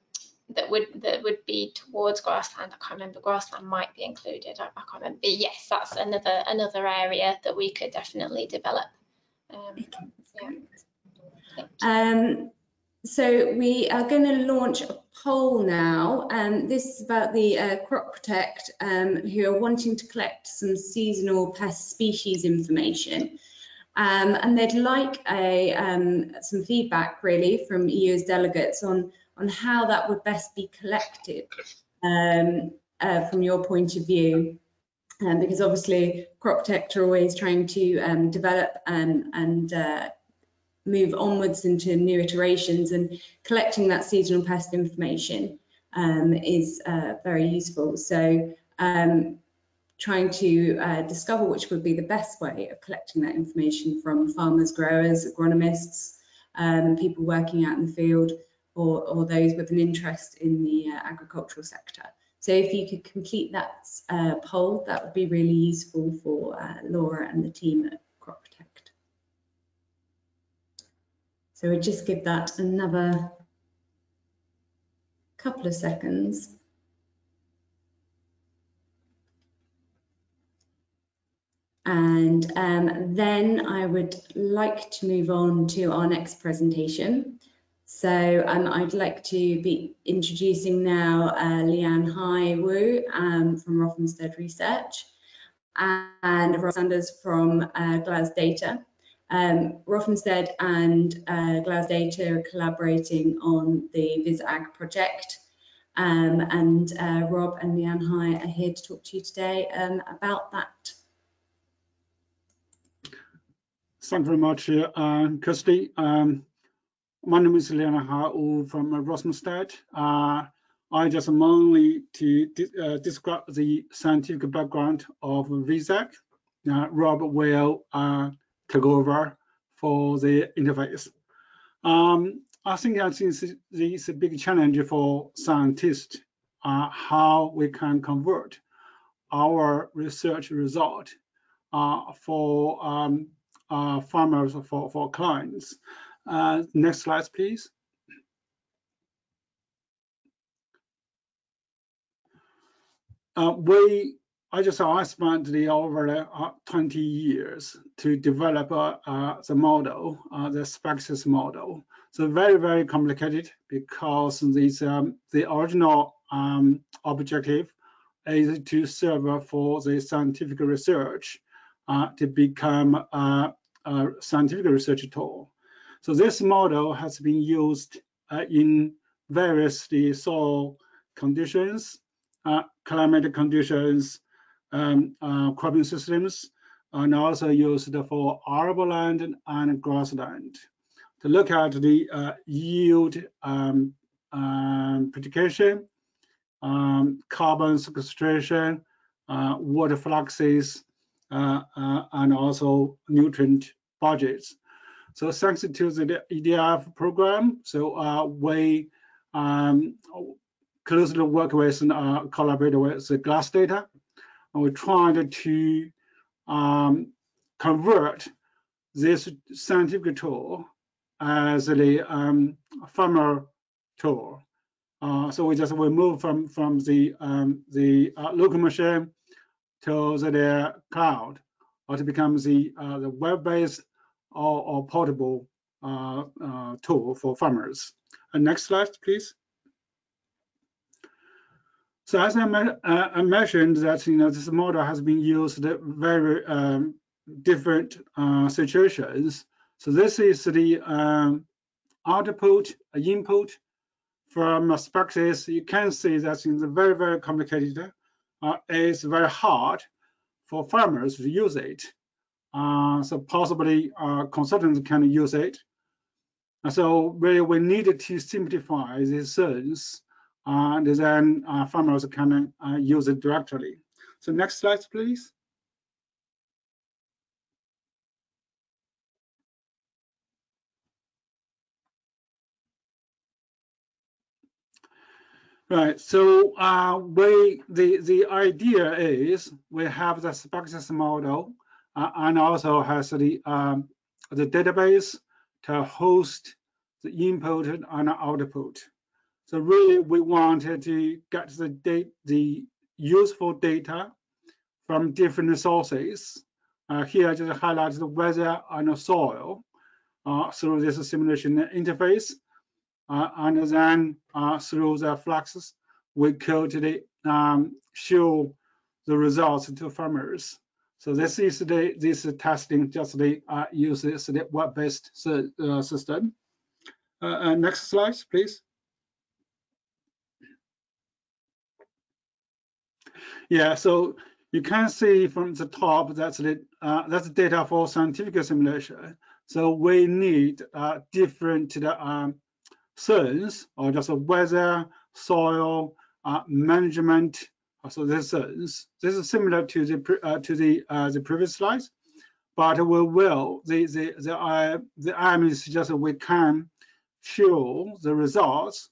that would that would be towards grassland. I can't remember. Grassland might be included. I, I can't remember. But yes, that's another another area that we could definitely develop. Um, yeah. Um, so we are going to launch a poll now. Um, this is about the uh, CROPROTECT um, who are wanting to collect some seasonal pest species information. Um, and they'd like a, um, some feedback really from EU's delegates on, on how that would best be collected um, uh, from your point of view. Um, because obviously CROPROTECT are always trying to develop and uh, move onwards into new iterations and collecting that seasonal pest information um, is uh, very useful. So um, trying to uh, discover which would be the best way of collecting that information from farmers, growers, agronomists, um, people working out in the field, or, or, those with an interest in the uh, agricultural sector. So if you could complete that uh, poll, that would be really useful for uh, Laura and the team at So we just give that another couple of seconds. And um, then I would like to move on to our next presentation. So um, I'd like to be introducing now uh, Lian Hai Wu um, from Rothamsted Research and Rob Sanders from uh, GLAS Data. Um, Rothamsted and uh, GLAS Data are collaborating on the VisAg project. Um, and uh, Rob and Lian Hai are here to talk to you today um, about that. Thank you very much, uh, Kirsty. Um, my name is Lian Hai from uh, Rothamsted. Uh, I just mainly to uh, describe the scientific background of VisAg. Uh, Rob will uh, take over for the interface. Um, I think that is, is a big challenge for scientists, uh, how we can convert our research result uh, for um, uh, farmers, for, for clients. Uh, next slide, please. Uh, we, I just I spent the over uh, 20 years to develop uh, uh the model, uh, the SPACSYS model. So very, very complicated because this, um, the original um, objective is to serve for the scientific research uh, to become a, a, scientific research tool. So this model has been used in various the soil conditions climatic conditions, um, uh, cropping systems, and also used for arable land and grassland. To look at the uh, yield um, um, prediction, um, carbon sequestration, uh, water fluxes, uh, uh, and also nutrient budgets. So thanks to the EDF program, so we um, closely work with and uh, collaborate with the GLAS data. And we tried to um, convert this scientific tool as the um, farmer tool. Uh, so we just we move from from the um, the uh, local machine to the cloud, or to become the uh, the web-based or, or portable uh, uh, tool for farmers. And next slide, please. So as I, uh, I, mentioned that you know this model has been used in very um, different uh, situations. So this is the um, output, uh, input from SPACSYS. You can see that it's very very complicated. Uh, it's very hard for farmers to use it. Uh, so possibly uh, consultants can use it. so really we needed to simplify these things and then uh, farmers can uh, use it directly. So next slide, please. Right, so uh, we the the idea is we have the SPACSYS model uh, and also has the um, the database to host the input and output. So really, we wanted to get the the useful data from different sources. Uh, here, I just highlight the weather and the soil uh, through this simulation interface. Uh, and then uh, through the fluxes, we could um, show the results to farmers. So this is the this testing just the uh, uses the web-based uh, system. next slide, please. Yeah, so you can see from the top that's the uh, that's data for scientific simulation. So we need uh, different um, zones or just a weather, soil, uh, management. So this is this is similar to the uh, to the uh, the previous slides, but we will the the the uh, the aim is just we can show the results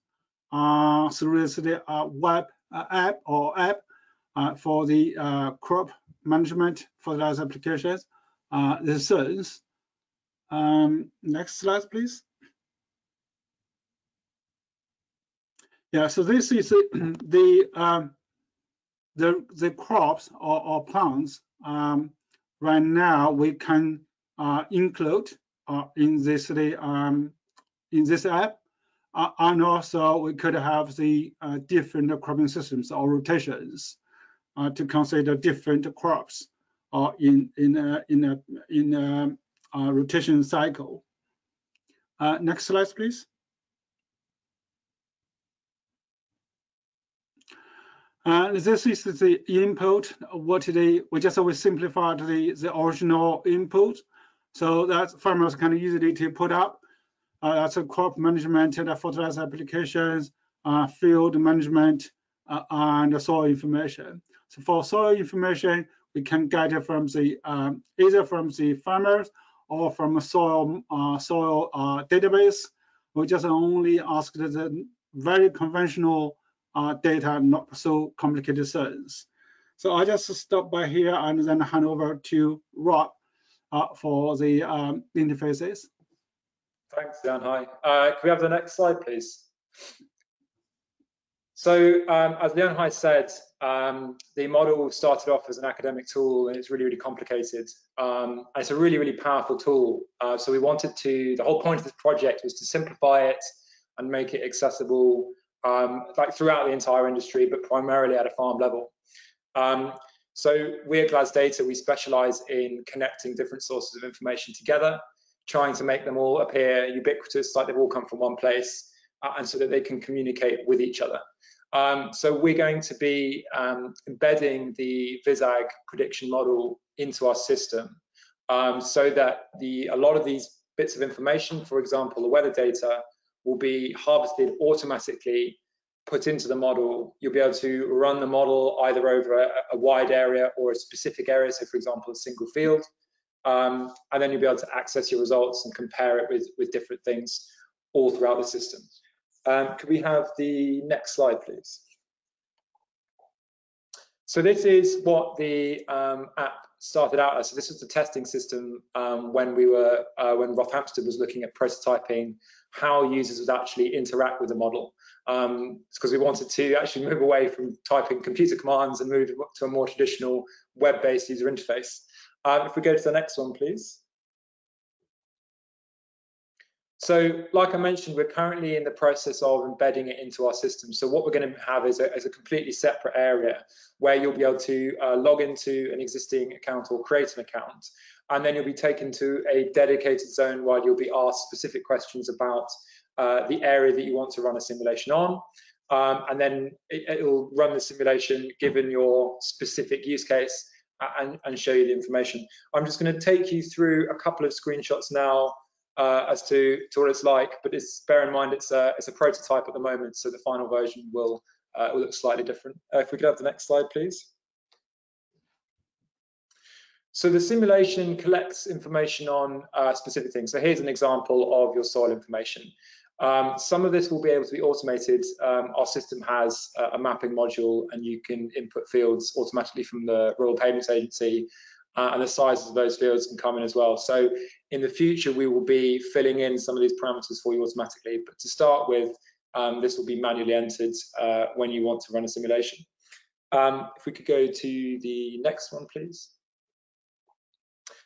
uh, through the uh, web uh, app or app uh, uh, for the uh, crop management for those applications. Uh, the thirds. Um, next slide, please. Yeah, so this is the um, the the crops or, or plants. Um, right now, we can uh, include uh, in this the um, in this app, uh, and also we could have the different cropping systems or rotations uh, to consider different crops or in in a, in a in a, a rotation cycle. Uh, next slide, please. And this is the input. What they we just always simplified the the original input, so that farmers can easily to put up. Uh, that's a crop management and fertilizer applications, uh, field management, uh, and soil information. So for soil information, we can get it from the um, either from the farmers or from a soil uh, soil uh, database. We just only ask the very conventional uh, data, not so complicated things. So I just stop by here and then hand over to Rob uh, for the um, interfaces. Thanks, Jan. Hi. Uh, can we have the next slide, please? So um, as Lian Hai said, um, the model started off as an academic tool and it's really, really complicated. Um, it's a really, really powerful tool. Uh, so we wanted to, the whole point of this project was to simplify it and make it accessible um, like throughout the entire industry, but primarily at a farm level. Um, so we at GLAS Data, we specialize in connecting different sources of information together, trying to make them all appear ubiquitous, like they've all come from one place, uh, and so that they can communicate with each other. Um, so we're going to be um, embedding the VisAg prediction model into our system um, so that the a lot of these bits of information, for example, the weather data, will be harvested automatically, put into the model. You'll be able to run the model either over a, a wide area or a specific area, so for example, a single field. Um, and then you'll be able to access your results and compare it with, with different things all throughout the system. Um, could we have the next slide, please? So this is what the um, app started out as. So this was the testing system um, when we were uh, when Rothamsted was looking at prototyping how users would actually interact with the model. Um, because we wanted to actually move away from typing computer commands and move to a more traditional web-based user interface. Um, if we go to the next one, please. So like I mentioned, we're currently in the process of embedding it into our system. So what we're going to have is a, is a completely separate area where you'll be able to uh, log into an existing account or create an account and then you'll be taken to a dedicated zone where you'll be asked specific questions about uh, the area that you want to run a simulation on. Um, and then it, will run the simulation given your specific use case and, and, show you the information. I'm just going to take you through a couple of screenshots now uh, as to, to what it's like, but it's, bear in mind it's a, it's a prototype at the moment, so the final version will, uh, will look slightly different. Uh, if we could have the next slide, please. So the simulation collects information on uh, specific things. So here's an example of your soil information. Um, some of this will be able to be automated. Um, our system has a, a, mapping module and you can input fields automatically from the Rural Payments Agency uh, and the sizes of those fields can come in as well. So in the future, we will be filling in some of these parameters for you automatically. But to start with, um, this will be manually entered uh, when you want to run a simulation. Um, if we could go to the next one, please.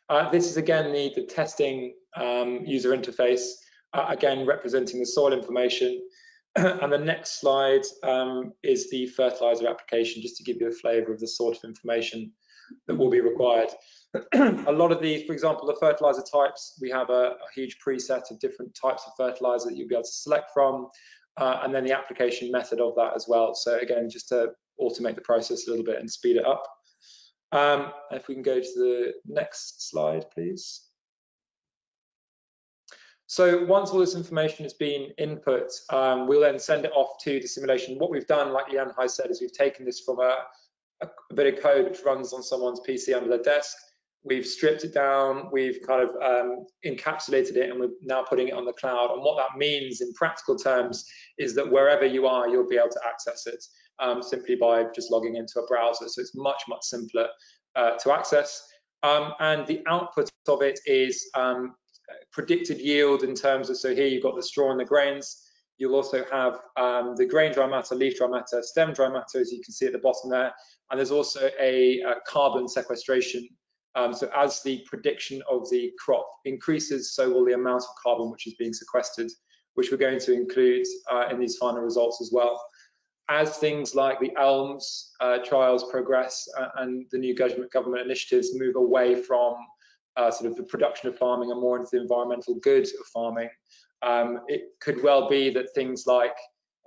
Uh, this is again the, the testing um, user interface, uh, again representing the soil information. and the next slide um, is the fertilizer application, just to give you a flavor of the sort of information that will be required. a lot of these, for example, the fertilizer types, we have a, a, huge preset of different types of fertilizer that you'll be able to select from, uh, and then the application method of that as well. So again, just to automate the process a little bit and speed it up. Um, if we can go to the next slide, please. So once all this information has been input, um, we'll then send it off to the simulation. What we've done, like Jan Hai said, is we've taken this from a, a, a, bit of code which runs on someone's PC under their desk. We've stripped it down, we've kind of um, encapsulated it, and we're now putting it on the cloud. And what that means in practical terms is that wherever you are, you'll be able to access it um, simply by just logging into a browser. So it's much, much simpler uh, to access. Um, and the output of it is um, predicted yield in terms of, so here you've got the straw and the grains. You'll also have um, the grain dry matter, leaf dry matter, stem dry matter, as you can see at the bottom there. And there's also a, a carbon sequestration. Um, so as the prediction of the crop increases, so will the amount of carbon which is being sequestered, which we're going to include uh, in these final results as well. As things like the ELMS uh, trials progress uh, and the new government, government initiatives move away from uh, sort of the production of farming and more into the environmental good of farming, um, it could well be that things like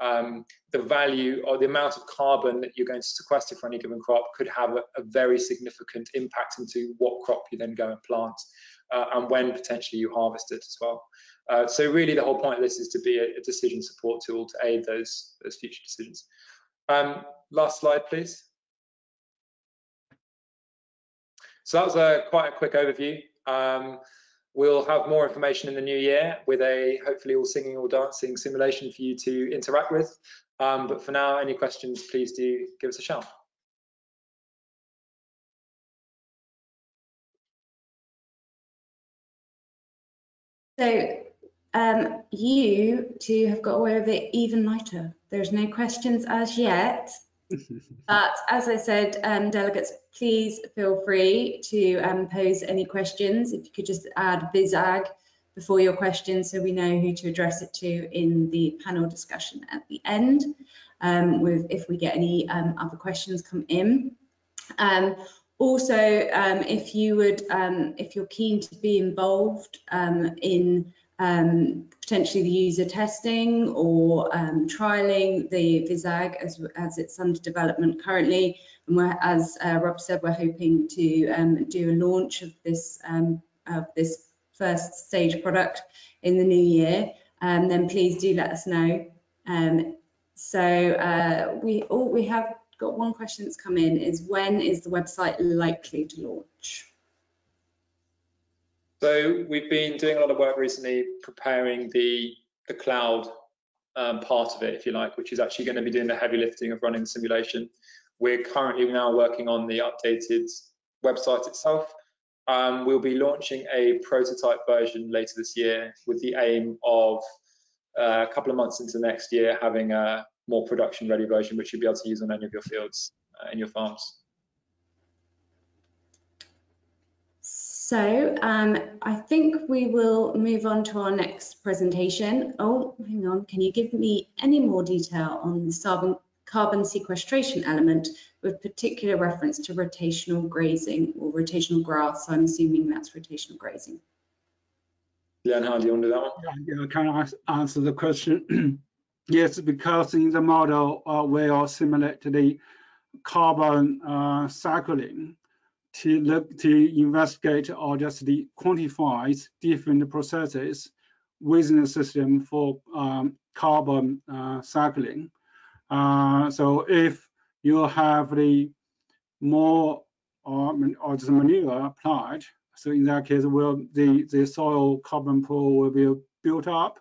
um, the value or the amount of carbon that you're going to sequester for any given crop could have a, a very significant impact into what crop you then go and plant uh, and when potentially you harvest it as well. Uh, so really the whole point of this is to be a, a decision support tool to aid those, those future decisions. Um, last slide, please. So that was a quite a quick overview. Um, we'll have more information in the new year with a hopefully all singing or dancing simulation for you to interact with. Um, but for now, any questions, please do give us a shout. So um, you two have got away with it even lighter. There's no questions as yet. But as I said, um, delegates, please feel free to um, pose any questions. If you could just add VISAG before your question so we know who to address it to in the panel discussion at the end um, with if we get any um, other questions come in. Um, also, um, if you would, if you're keen to be involved in um, potentially the user testing or um, trialing the VISAG as, as it's under development currently. And as uh, Rob said, we're hoping to um, do a launch of this, um, of this first stage product in the new year. Um, then please do let us know. Um, so uh, we, all, we have got one question that's come in is when is the website likely to launch? So we've been doing a lot of work recently preparing the, the cloud um, part of it, if you like, which is actually going to be doing the heavy lifting of running simulation. We're currently now working on the updated website itself. Um, we'll be launching a prototype version later this year with the aim of uh, a couple of months into next year having a more production ready version which you'll be able to use on any of your fields uh, in your farms. So um, I think we will move on to our next presentation. Oh, hang on, can you give me any more detail on the carbon, carbon sequestration element with particular reference to rotational grazing or rotational grass? I'm assuming that's rotational grazing. Jan, how do you want to do that one? Yeah, yeah can I answer the question? yes, because in the model uh, we are simulate the carbon uh, cycling to look to investigate or just quantify different processes within the system for um, carbon uh, cycling. Uh, so if you have the more or, or the manure applied, so in that case, will the the soil carbon pool will be built up,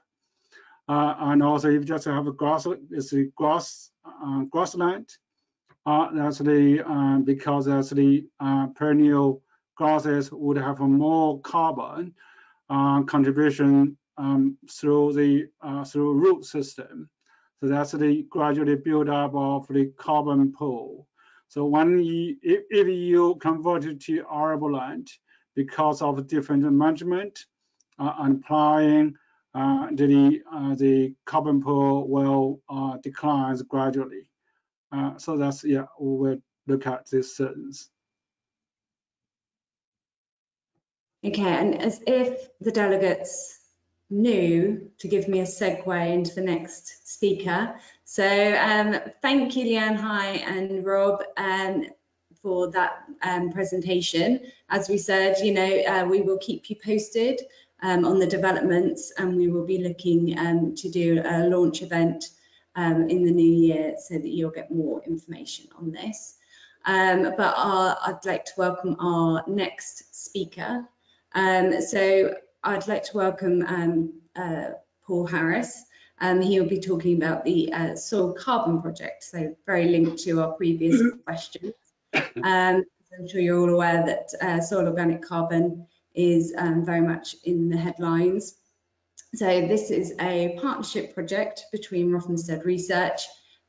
uh, and also if you just have a grass, it's a grass uh, grassland, uh, the uh, because the uh, perennial grasses would have a more carbon uh, contribution um, through the uh, through root system. So that's the gradually build up of the carbon pool. So when you if, if you convert it to arable land because of different management uh, and applying the the carbon pool will decline gradually. Uh, so that's, yeah, we will look at this sentence. Okay, and as if the delegates knew to give me a segue into the next speaker. So um, thank you, Lian Hai and Rob, um, for that um, presentation. As we said, you know, uh, we will keep you posted um, on the developments and we will be looking um, to do a launch event um, in the new year so that you'll get more information on this. Um, but our, I'd like to welcome our next speaker. Um, so I'd like to welcome um, uh, Paul Harris. Um, he will be talking about the uh, soil carbon project, so very linked to our previous questions. Um, I'm sure you're all aware that uh, soil organic carbon is very much in the headlines So this is a partnership project between Rothamsted Research,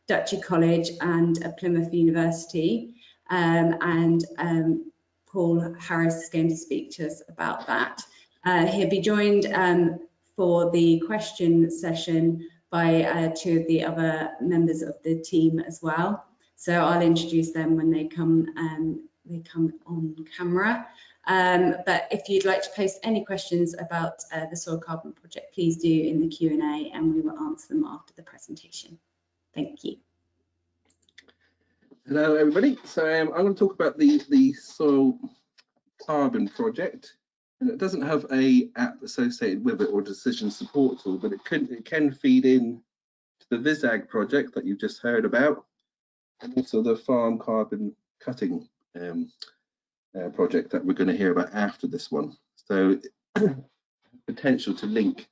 Duchy College and Plymouth University. Um, and um, Paul Harris is going to speak to us about that. Uh, he'll be joined um, for the question session by uh, two of the other members of the team as well. So I'll introduce them when they come um, they come on camera. Um, but if you'd like to post any questions about uh, the soil carbon project, please do in the Q&A and we will answer them after the presentation. Thank you. Hello everybody. So um, I'm going to talk about the, the soil carbon project. And it doesn't have a app associated with it or decision support tool, but it can, it can feed in to the VisAg project that you've just heard about, and also the farm carbon cutting um, uh, project that we're going to hear about after this one. So potential to link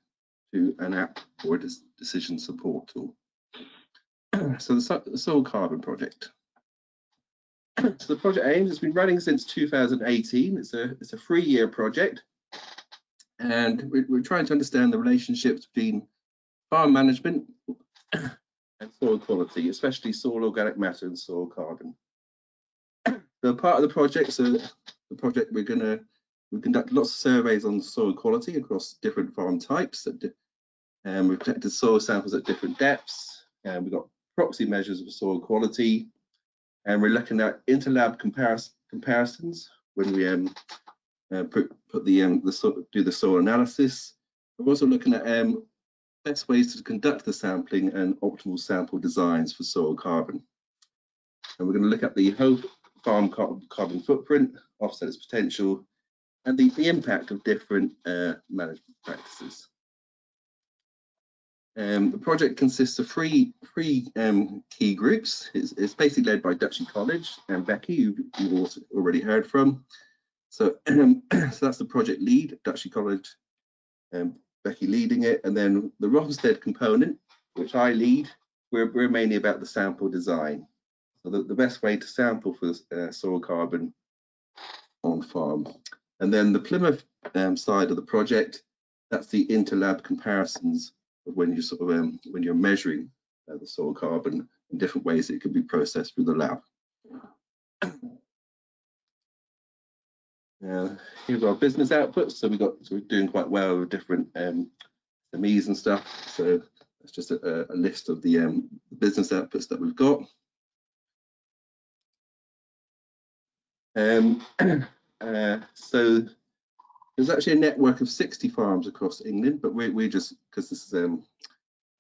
to an app or a decision support tool. so the, soil carbon project. So the project aims it's been running since 2018. It's a it's a three-year project, and we're, we're, trying to understand the relationships between farm management and soil quality, especially soil organic matter and soil carbon. So part of the project, so the project we're going to we conduct lots of surveys on soil quality across different farm types. and um, we've collected soil samples at different depths, and we've got proxy measures of soil quality, and we're looking at interlab comparis comparisons when we um, uh, put, put the, um, the do the soil analysis. We're also looking at um, best ways to conduct the sampling and optimal sample designs for soil carbon. And we're going to look at the whole farm carbon footprint, offset its potential, and the, the impact of different uh, management practices. Um, the project consists of three, three um, key groups. It's, it's, basically led by Duchy College and Becky, who you've already heard from. So, um, so that's the project lead, Duchy College, um, Becky leading it. And then the Rothamsted component, which I lead, we're, we're mainly about the sample design. So the, the best way to sample for uh, soil carbon on farm. And then the Plymouth um, side of the project, that's the interlab comparisons of when you sort of um, when you're measuring uh, the soil carbon in different ways it can be processed through the lab. Uh, here's our business outputs. So we got so we're doing quite well with different um, and stuff. So that's just a, a list of the um, business outputs that we've got. Um, uh, so there's actually a network of 60 farms across England, but we, we just, because this is um,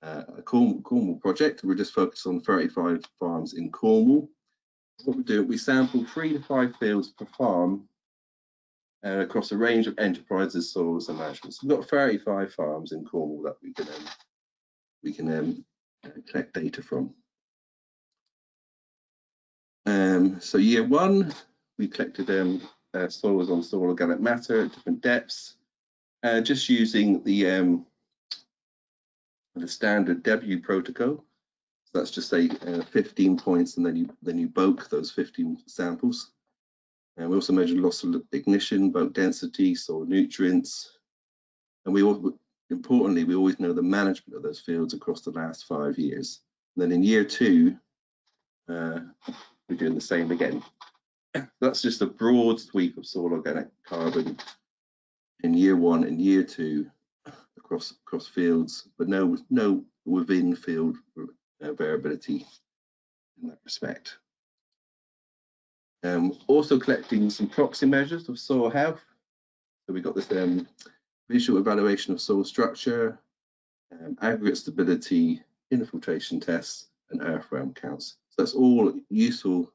uh, a Cornwall, Cornwall project, we're just focused on 35 farms in Cornwall. What we do, we sample three to five fields per farm uh, across a range of enterprises, soils and management. So we've got 35 farms in Cornwall that we can um, we can um, collect data from. Um, so year one, we collected um, uh, soils on soil organic matter at different depths, uh, just using the um, the standard W protocol. So that's just say uh, 15 points, and then you then you bulk those 15 samples. And we also measured loss of ignition, bulk density, soil nutrients, and we all, importantly we always know the management of those fields across the last five years. And then in year two, uh, we're doing the same again. that's just a broad sweep of soil organic carbon in year one and year two across across fields, but no no within field uh, variability in that respect. Um, also collecting some proxy measures of soil health. So we got this um, visual evaluation of soil structure, um, aggregate stability, infiltration tests, and earthworm counts. So that's all useful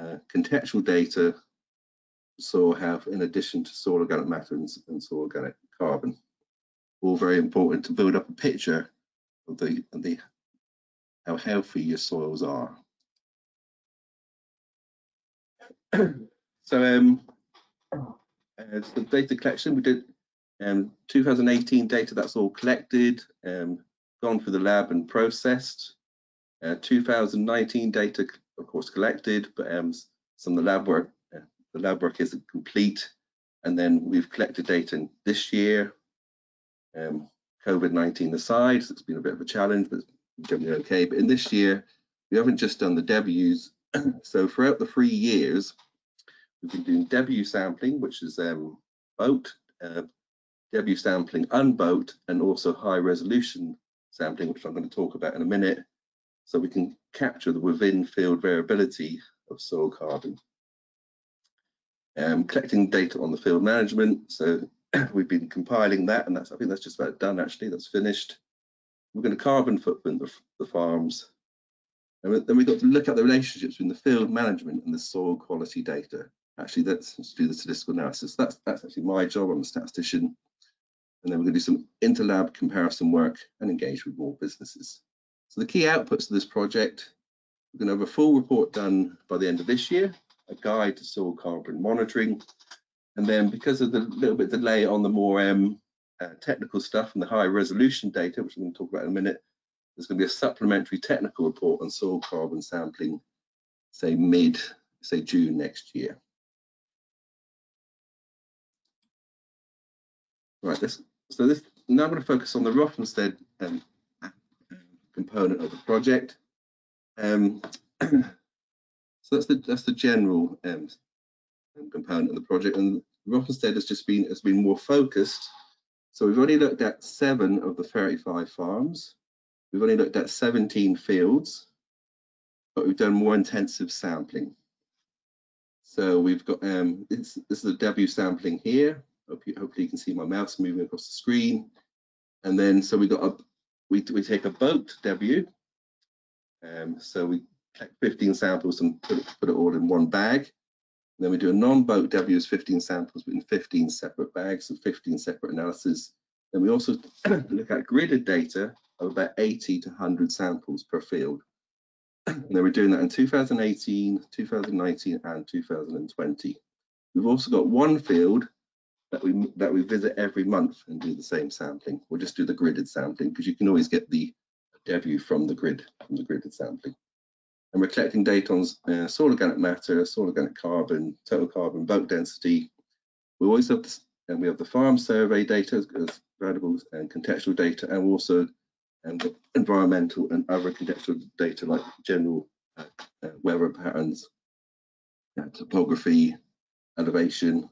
uh, contextual data soil health in addition to soil organic matter and, and soil organic carbon. All very important to build up a picture of the, of the how healthy your soils are. so um, uh, data collection, we did um, 2018 data that's all collected, um, gone through the lab and processed. Uh, 2019 data of course, collected, but um, some of the lab work, uh, the lab work isn't complete. And then we've collected data in this year, um, COVID-19 aside, so it's been a bit of a challenge, but generally okay. But in this year, we haven't just done the Ws. so throughout the three years, we've been doing W sampling, which is um, boat, uh, W sampling unboat, and also high resolution sampling, which I'm going to talk about in a minute, so we can capture the within field variability of soil carbon. Um, collecting data on the field management, so we've been compiling that, and that's I think that's just about done actually. That's finished. We're going to carbon footprint the, the farms, and then we've got to look at the relationships between the field management and the soil quality data. Actually, let's do the statistical analysis. That's that's actually my job. I'm a statistician, and then we're going to do some interlab comparison work and engage with more businesses. So the key outputs of this project, we're going to have a full report done by the end of this year, a guide to soil carbon monitoring, and then because of the little bit delay on the more um, uh, technical stuff and the high resolution data, which I'm going to talk about in a minute, there's going to be a supplementary technical report on soil carbon sampling, say mid, say June next year. Right, this, so this now I'm going to focus on the Rothamsted um, component of the project. Um, so that's the that's the general um, component of the project, and Rothamsted has just been has been more focused. So we've already looked at seven of the 35 farms. We've only looked at 17 fields, but we've done more intensive sampling. So we've got um, this, this is a W sampling here. Hope you, hopefully you can see my mouse moving across the screen. And then so we've got a we we take a boat W. Um, so we collect 15 samples and put it, put it all in one bag. And then we do a non-boat W as 15 samples in 15 separate bags and 15 separate analyses. Then we also look at gridded data of about 80 to 100 samples per field. and then we're doing that in 2018, 2019 and 2020. We've also got one field that we that we visit every month and do the same sampling. We'll just do the gridded sampling because you can always get the view from the grid, from the gridded sampling. And we're collecting data on uh, soil organic matter, soil organic carbon, total carbon, bulk density. We always have this, and we have the farm survey data as, variables and contextual data, and also and um, environmental and other contextual data like general uh, uh, weather patterns, uh, topography, elevation,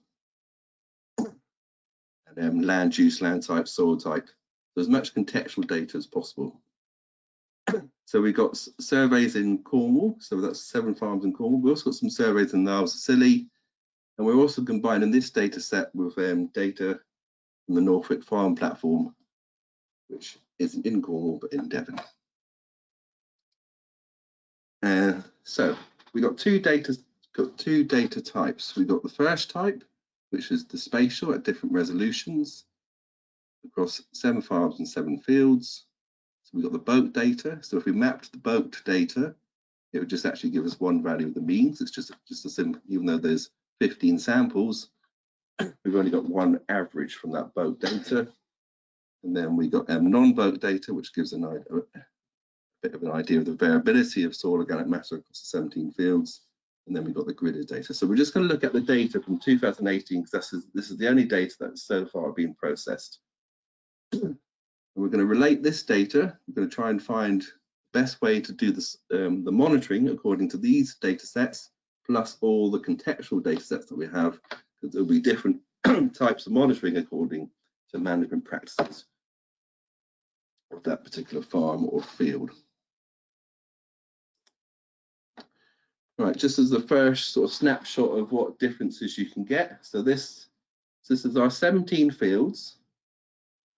um, land use, land type, soil type. So as much contextual data as possible. So we've got surveys in Cornwall, so that's seven farms in Cornwall. We've also got some surveys in Niles Scilly, and we're also combining this data set with um, data from the North Wyke Farm platform, which isn't in Cornwall but in Devon. Uh, so we got two data got two data types. We've got the first type, which is the spatial at different resolutions across seven farms and seven fields. So we've got the boat data. So if we mapped the boat data, it would just actually give us one value of the means. It's just, just a simple, even though there's 15 samples, we've only got one average from that boat data. And then we got um, non-boat data, which gives an, a bit of an idea of the variability of soil organic matter across the 17 fields. And then we've got the gridded data. So we're just going to look at the data from 2018 because this is, this is the only data that's so far been processed. And we're going to relate this data. We're going to try and find the best way to do this, um, the monitoring according to these data sets, plus all the contextual data sets that we have, because there'll be different types of monitoring according to management practices of that particular farm or field. Right, just as the first sort of snapshot of what differences you can get. So this, this is our 17 fields.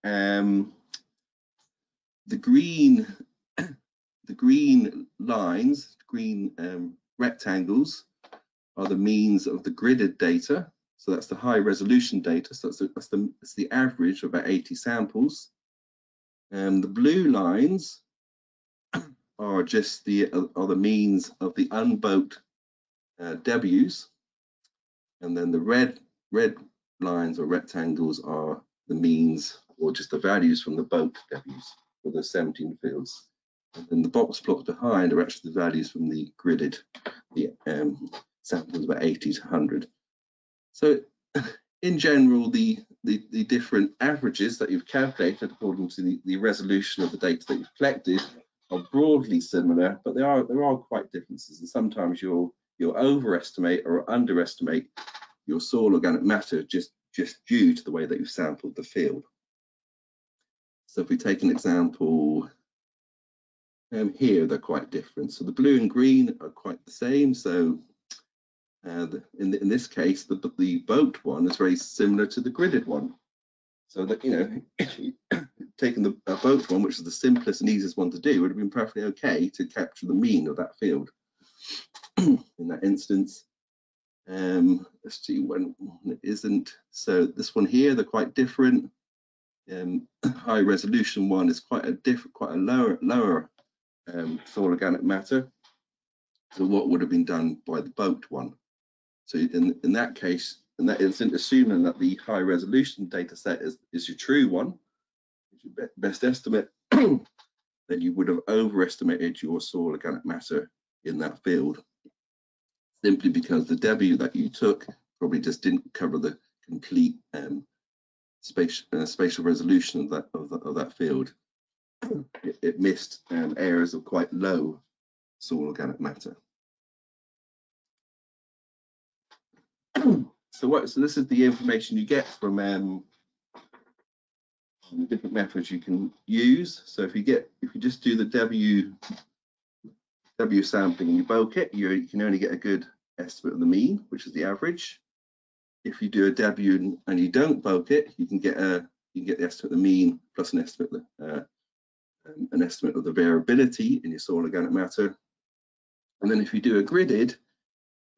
Um, the green the green lines, green um, rectangles are the means of the gridded data. So that's the high resolution data. So that's the, that's the, that's the average of about 80 samples. And the blue lines are just the are the means of the unboat uh, W's. And then the red red lines or rectangles are the means or just the values from the boat W's for the 17 fields. And then the box plots behind are actually the values from the gridded, the um, samples about 80 to 100. So in general, the, the, the different averages that you've calculated according to the, the resolution of the data that you've collected are broadly similar, but there are there are quite differences, and sometimes you'll you'll overestimate or underestimate your soil organic matter just just due to the way that you've sampled the field. So if we take an example um, here, they're quite different. So the blue and green are quite the same. So uh, in, the, in this case, the, the boat one is very similar to the gridded one. So that, you know, taking the boat one, which is the simplest and easiest one to do, would have been perfectly okay to capture the mean of that field. in that instance, um, let's see when, when it isn't. So this one here, they're quite different. Um, high resolution one is quite a different, quite a lower, lower um, soil organic matter. So what would have been done by the boat one? So in, in that case, in that instance, assuming that the high resolution data set is, is your true one, your best estimate, then you would have overestimated your soil organic matter in that field simply because the W that you took probably just didn't cover the complete um, spatial, uh, spatial resolution of that of, the, of that field. It, it missed um, areas of quite low soil organic matter. So what? So this is the information you get from um, different methods you can use. So if you get, if you just do the W W sampling and you bulk it, you, you can only get a good estimate of the mean, which is the average. If you do a W and you don't bulk it, you can get a you can get the estimate of the mean plus an estimate uh, um, an estimate of the variability in your soil organic matter. And then if you do a gridded,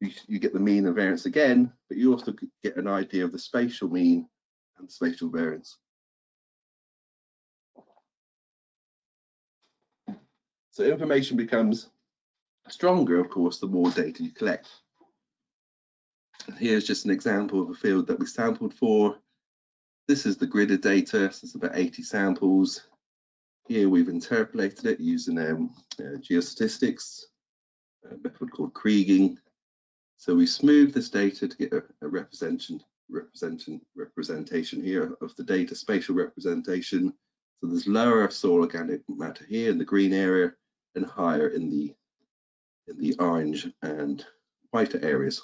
you, you get the mean and variance again, but you also get an idea of the spatial mean and spatial variance. So information becomes stronger, of course, the more data you collect. Here's just an example of a field that we sampled for. This is the gridded data, so it's about 80 samples. Here we've interpolated it using um, uh, geostatistics, a method called kriging. So we smoothed this data to get a, a representation, representation, representation here of the data, spatial representation. So there's lower soil organic matter here in the green area and higher in the in the orange and whiter areas.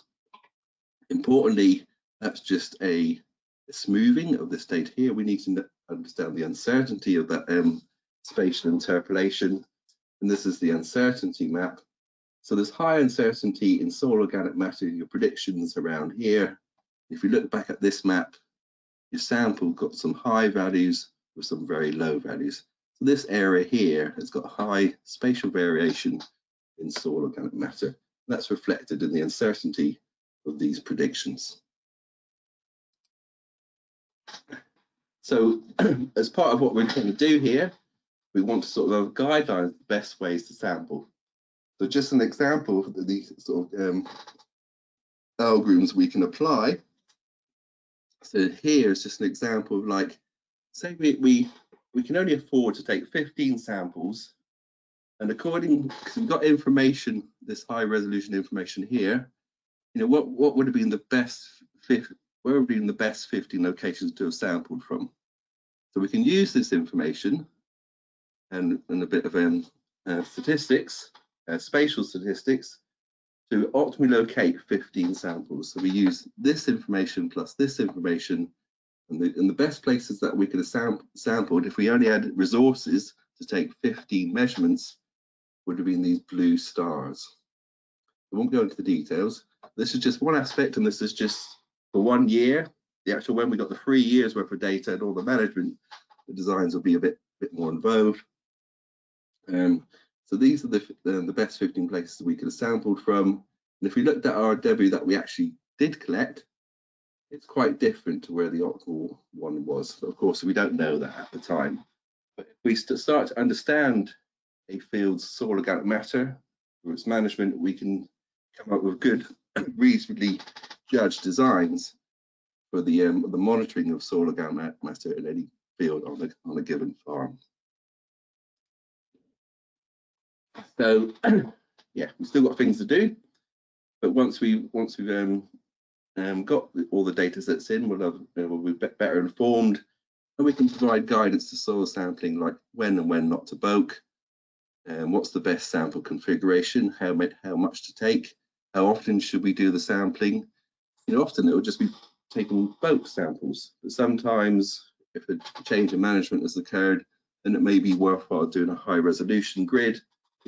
Importantly, that's just a, a smoothing of this data here. We need to understand the uncertainty of that um, spatial interpolation. And this is the uncertainty map. So there's high uncertainty in soil organic matter, in your predictions around here. If you look back at this map, your sample got some high values with some very low values. So this area here has got high spatial variation in soil organic matter. That's reflected in the uncertainty of these predictions. So as part of what we're trying to do here, we want to sort of guideline the best ways to sample. So just an example of the sort of um, algorithms we can apply. So here is just an example of like, say we, we, we can only afford to take 15 samples and according, because we've got information, this high resolution information here, you know, what, what would have been the best, where would have been the best 15 locations to have sampled from? So we can use this information and, and a bit of um, uh, statistics, uh, spatial statistics, to optimally locate 15 samples. So we use this information plus this information, and the, and the best places that we could have sam sampled, if we only had resources to take 15 measurements, would have been these blue stars. I won't go into the details. This is just one aspect, and this is just for one year. The actual when we got the three years worth of data and all the management, the designs will be a bit bit more involved. Um, so these are the uh, the best 15 places we could have sampled from. And if we looked at our W that we actually did collect, it's quite different to where the optimal one was. Of course, we don't know that at the time. But if we start to understand a field's soil organic matter or its management, we can come up with good, reasonably judged designs for the um, the monitoring of soil organic matter in any field on a on a given farm. So yeah, we've still got things to do, but once we once we've um, um, got all the data sets in, we'll, have, we'll be better informed and we can provide guidance to soil sampling like when and when not to bulk, and what's the best sample configuration, how, how much to take, how often should we do the sampling. You know, often it will just be taking bulk samples, but sometimes if a change in management has occurred, then it may be worthwhile doing a high resolution grid,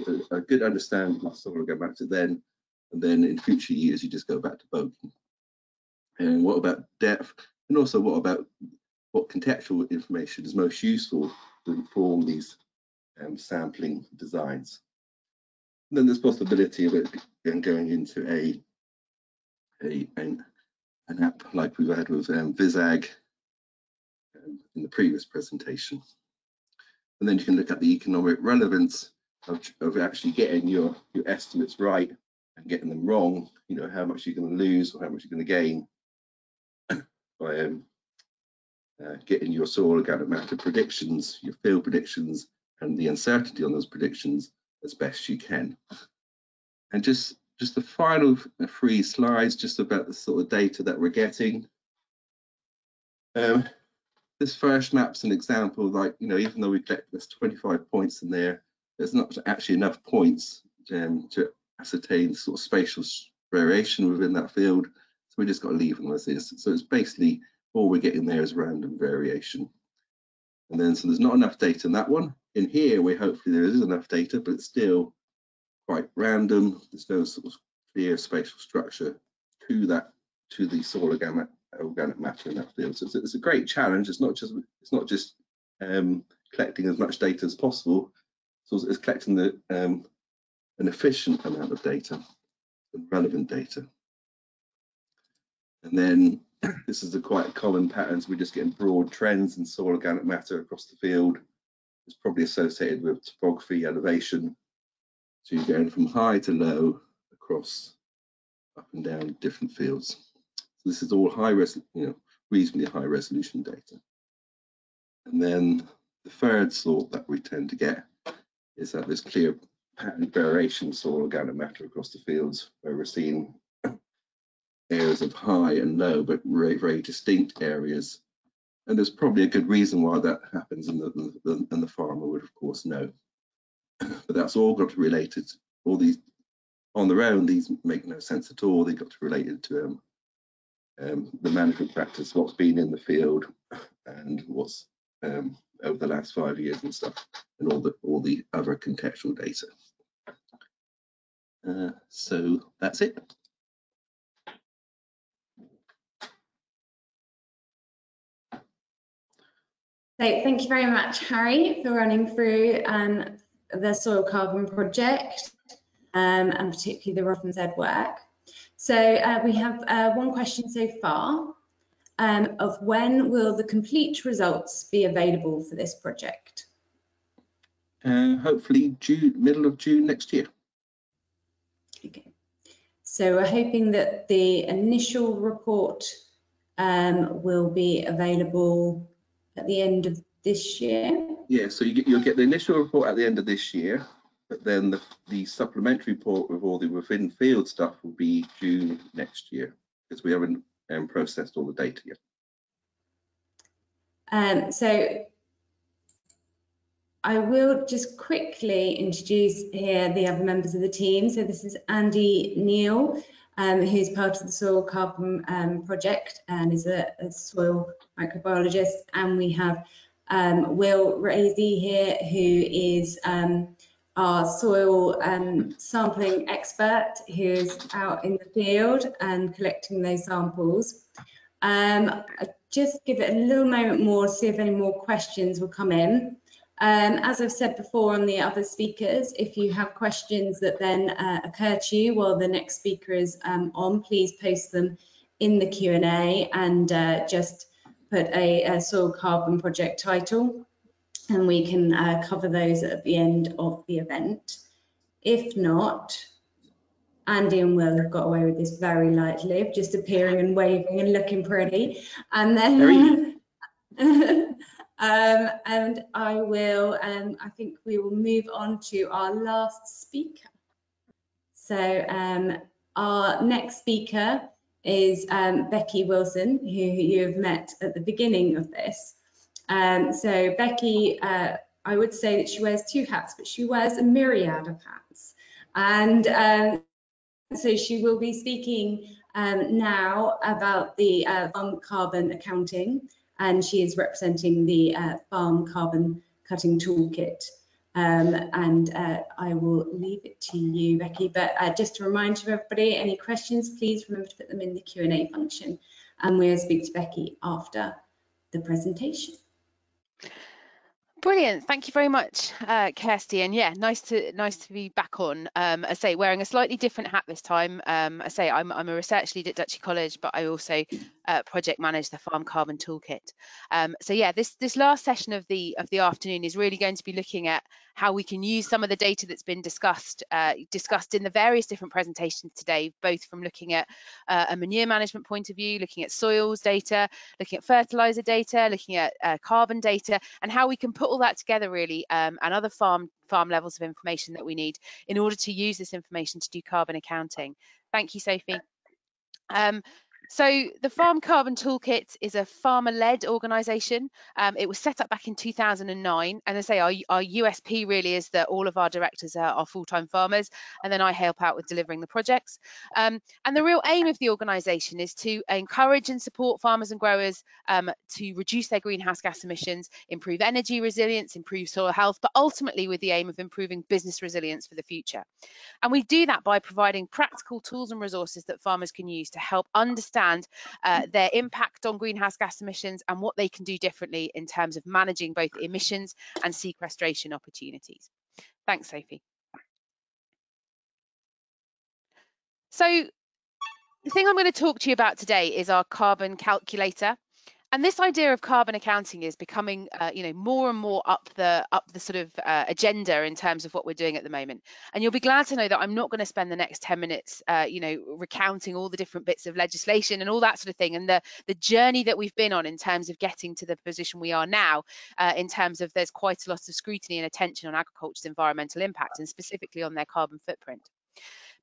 a, good understanding of soil go back to then, and then in future years you just go back to bulking. And what about depth? And also what about what contextual information is most useful to inform these um, sampling designs. And then there's possibility of it going into a, a an, an app like we've had with um, Viz Ag um, in the previous presentation. And then you can look at the economic relevance of, of actually getting your, your estimates right and getting them wrong, you know, how much you're going to lose or how much you're going to gain by um, uh, getting your soil organic matter predictions, your field predictions, and the uncertainty on those predictions as best you can. And just just the final three slides, just about the sort of data that we're getting. Um, this first map's an example, like, you know, even though we collect there's 25 points in there, there's not actually enough points um, to ascertain sort of spatial variation within that field. So we just got to leave them as is. So it's basically all we're getting there is random variation. And then, so there's not enough data in that one. In here, we hopefully there is enough data, but it's still quite random. There's no sort of clear spatial structure to that, to the soil organic, organic matter in that field. So it's, it's, a great challenge. It's not just, it's not just um, collecting as much data as possible. So it's collecting the um, an efficient amount of data, and relevant data. And then this is a quite common pattern. So we're just getting broad trends in soil organic matter across the field. It's probably associated with topography, elevation. So you're going from high to low across up and down different fields. So this is all high res, you know, reasonably high resolution data. And then the third sort that we tend to get is that there's clear pattern variation soil organic matter across the fields where we're seeing areas of high and low, but very, very distinct areas. And there's probably a good reason why that happens, and the, the, and the farmer would, of course, know. but that's all got to relate it. All these on their own, these make no sense at all. They got to relate it to um, um, the management practice, what's been in the field, and what's um, over the last five years and stuff, and all the all the other contextual data. Uh, so that's it. So thank you very much, Harry, for running through um, the soil carbon project um, and particularly the Rothamsted work. So uh, we have uh, one question so far um, of when will the complete results be available for this project? Uh, hopefully June, middle of June next year. Okay. So we're hoping that the initial report um, will be available at the end of this year? Yeah, so you get, you'll get the initial report at the end of this year, but then the, the supplementary report with all the within field stuff will be June next year because we haven't um, processed all the data yet. Um, so I will just quickly introduce here the other members of the team. So this is Andy Neal, um, who's part of the soil carbon um, project and is a, a, soil microbiologist. And we have um, Will Raisy here, who is um, our soil um, sampling expert, who is out in the field and collecting those samples. Um, just give it a little moment more see if any more questions will come in. Um, as I've said before on the other speakers, if you have questions that then uh, occur to you while the next speaker is um, on, please post them in the Q&A and uh, just put a, a, soil carbon project title and we can uh, cover those at the end of the event. If not, Andy and Will have got away with this very lightly, just appearing and waving and looking pretty. And then Um, and I will, um, I think we will move on to our last speaker. So um, our next speaker is um, Becky Wilson, who you have met at the beginning of this. Um, so Becky, uh, I would say that she wears two hats, but she wears a myriad of hats. And um, so she will be speaking um, now about the uh, farm carbon accounting, and she is representing the uh, farm carbon cutting toolkit. Um, and uh, I will leave it to you, Becky. But uh, just to remind you, everybody, any questions, please remember to put them in the Q&A function. And we'll speak to Becky after the presentation. Brilliant. Thank you very much, uh, Kirsty. And yeah, nice to nice to be back on. Um, I say wearing a slightly different hat this time. Um, I say I'm, I'm a research lead at Duchy College, but I also uh, project manage the Farm Carbon Toolkit. Um, so yeah, this this last session of the of the afternoon is really going to be looking at how we can use some of the data that's been discussed uh, discussed in the various different presentations today, both from looking at uh, a manure management point of view, looking at soils data, looking at fertilizer data, looking at uh, carbon data, and how we can put all that together really, um, and other farm farm levels of information that we need in order to use this information to do carbon accounting. Thank you, Sophie. Um, so the Farm Carbon Toolkit is a farmer-led organisation. Um, it was set up back in 2009, and I say our, our USP really is that all of our directors are, are full-time farmers, and then I help out with delivering the projects. Um, and the real aim of the organisation is to encourage and support farmers and growers um, to reduce their greenhouse gas emissions, improve energy resilience, improve soil health, but ultimately with the aim of improving business resilience for the future. And we do that by providing practical tools and resources that farmers can use to help understand uh, their impact on greenhouse gas emissions and what they can do differently in terms of managing both emissions and sequestration opportunities. Thanks, Sophie. So the thing I'm going to talk to you about today is our carbon calculator and this idea of carbon accounting is becoming uh, you know more and more up the up the sort of uh, agenda in terms of what we're doing at the moment. And you'll be glad to know that i'm not going to spend the next 10 minutes uh, you know recounting all the different bits of legislation and all that sort of thing and the the journey that we've been on in terms of getting to the position we are now uh, in terms of there's quite a lot of scrutiny and attention on agriculture's environmental impact and specifically on their carbon footprint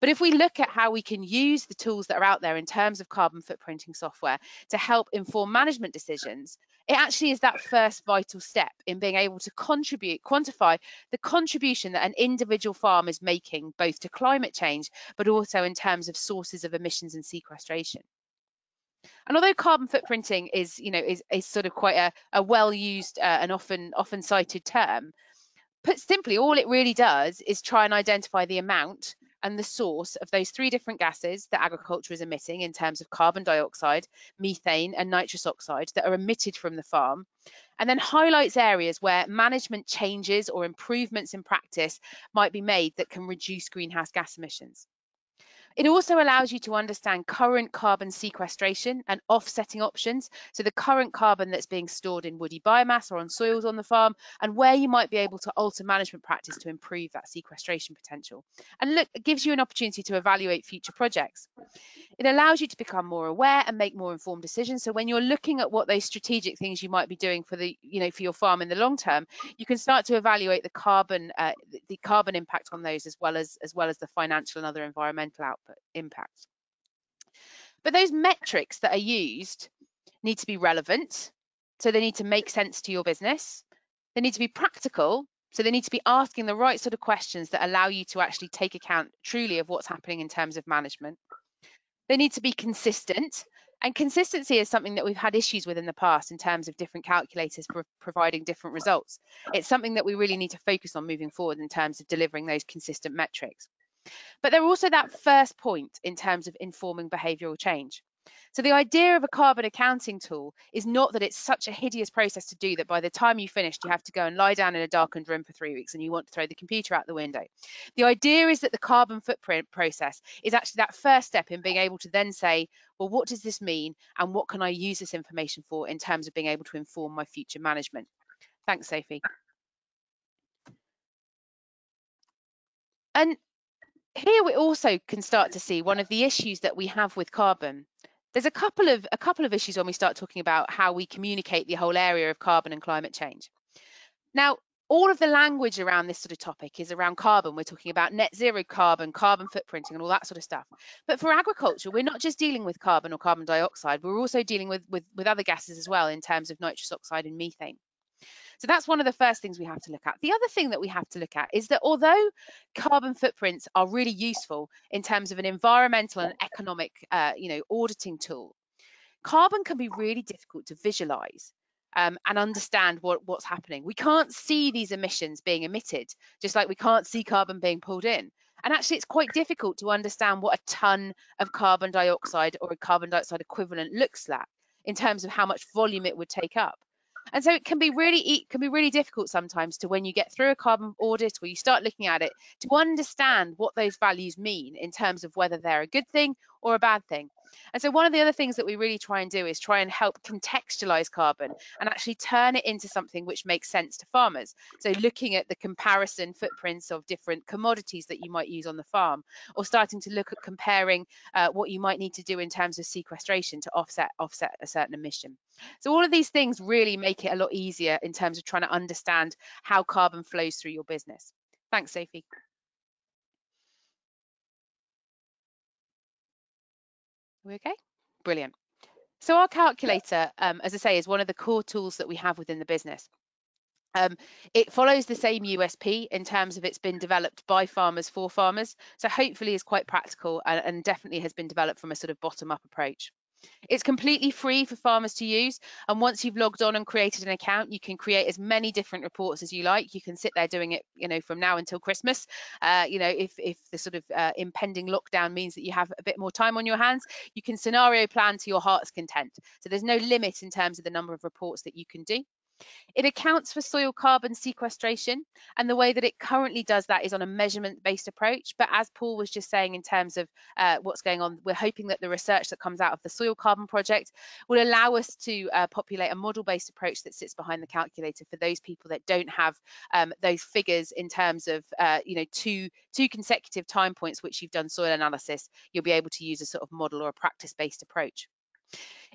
but if we look at how we can use the tools that are out there in terms of carbon footprinting software to help inform management decisions, it actually is that first vital step in being able to contribute, quantify the contribution that an individual farm is making both to climate change, but also in terms of sources of emissions and sequestration. And although carbon footprinting is, you know, is, is sort of quite a, a well-used uh, and often often cited term, put simply, all it really does is try and identify the amount and the source of those three different gases that agriculture is emitting in terms of carbon dioxide, methane, and nitrous oxide that are emitted from the farm, and then highlights areas where management changes or improvements in practice might be made that can reduce greenhouse gas emissions. It also allows you to understand current carbon sequestration and offsetting options. So the current carbon that's being stored in woody biomass or on soils on the farm and where you might be able to alter management practice to improve that sequestration potential. And look, it gives you an opportunity to evaluate future projects. It allows you to become more aware and make more informed decisions. So when you're looking at what those strategic things you might be doing for the, you know, for your farm in the long term, you can start to evaluate the carbon, uh, the carbon impact on those as well as as well as the financial and other environmental output impacts. But those metrics that are used need to be relevant. So they need to make sense to your business. They need to be practical. So they need to be asking the right sort of questions that allow you to actually take account truly of what's happening in terms of management. They need to be consistent. And consistency is something that we've had issues with in the past in terms of different calculators for providing different results. It's something that we really need to focus on moving forward in terms of delivering those consistent metrics. But they're also that first point in terms of informing behavioural change. So the idea of a carbon accounting tool is not that it's such a hideous process to do that by the time you finished, you have to go and lie down in a darkened room for three weeks and you want to throw the computer out the window. The idea is that the carbon footprint process is actually that first step in being able to then say, well, what does this mean? And what can I use this information for in terms of being able to inform my future management? Thanks, Sophie. And here we also can start to see one of the issues that we have with carbon there's a couple of a couple of issues when we start talking about how we communicate the whole area of carbon and climate change. Now, all of the language around this sort of topic is around carbon. We're talking about net zero carbon, carbon footprinting, and all that sort of stuff. But for agriculture, we're not just dealing with carbon or carbon dioxide, we're also dealing with, with, with other gases as well in terms of nitrous oxide and methane. So that's one of the first things we have to look at. The other thing that we have to look at is that although carbon footprints are really useful in terms of an environmental and economic, uh, you know, auditing tool, carbon can be really difficult to visualize um, and understand what, what's happening. We can't see these emissions being emitted, just like we can't see carbon being pulled in. And actually, it's quite difficult to understand what a ton of carbon dioxide or a carbon dioxide equivalent looks like in terms of how much volume it would take up. And so it can be really it can be really difficult sometimes to when you get through a carbon audit or you start looking at it to understand what those values mean in terms of whether they're a good thing or a bad thing. And so one of the other things that we really try and do is try and help contextualize carbon and actually turn it into something which makes sense to farmers. So looking at the comparison footprints of different commodities that you might use on the farm, or starting to look at comparing uh, what you might need to do in terms of sequestration to offset offset a certain emission. So all of these things really make it a lot easier in terms of trying to understand how carbon flows through your business. Thanks, Sophie. We okay? Brilliant. So our calculator, um, as I say, is one of the core tools that we have within the business. Um, it follows the same USP in terms of it's been developed by farmers for farmers. So hopefully is quite practical and, and definitely has been developed from a sort of bottom up approach. It's completely free for farmers to use. And once you've logged on and created an account, you can create as many different reports as you like. You can sit there doing it, you know, from now until Christmas. Uh, you know, if, if the sort of uh, impending lockdown means that you have a bit more time on your hands, you can scenario plan to your heart's content. So there's no limit in terms of the number of reports that you can do. It accounts for soil carbon sequestration, and the way that it currently does that is on a measurement-based approach. But as Paul was just saying in terms of uh, what's going on, we're hoping that the research that comes out of the Soil Carbon Project will allow us to uh, populate a model-based approach that sits behind the calculator for those people that don't have um, those figures in terms of, uh, you know, two, two consecutive time points which you've done soil analysis, you'll be able to use a sort of model or a practice-based approach.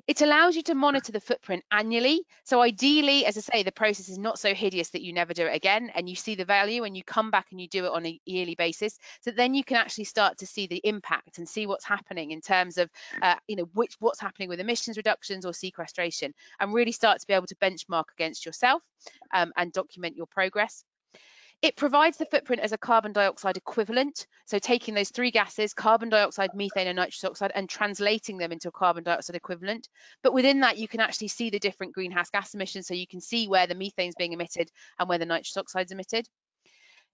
It allows you to monitor the footprint annually. So ideally, as I say, the process is not so hideous that you never do it again and you see the value and you come back and you do it on a yearly basis. So then you can actually start to see the impact and see what's happening in terms of, uh, you know, which what's happening with emissions reductions or sequestration and really start to be able to benchmark against yourself um, and document your progress. It provides the footprint as a carbon dioxide equivalent, so taking those three gases, carbon dioxide, methane and nitrous oxide, and translating them into a carbon dioxide equivalent. But within that, you can actually see the different greenhouse gas emissions, so you can see where the methane is being emitted and where the nitrous oxide is emitted.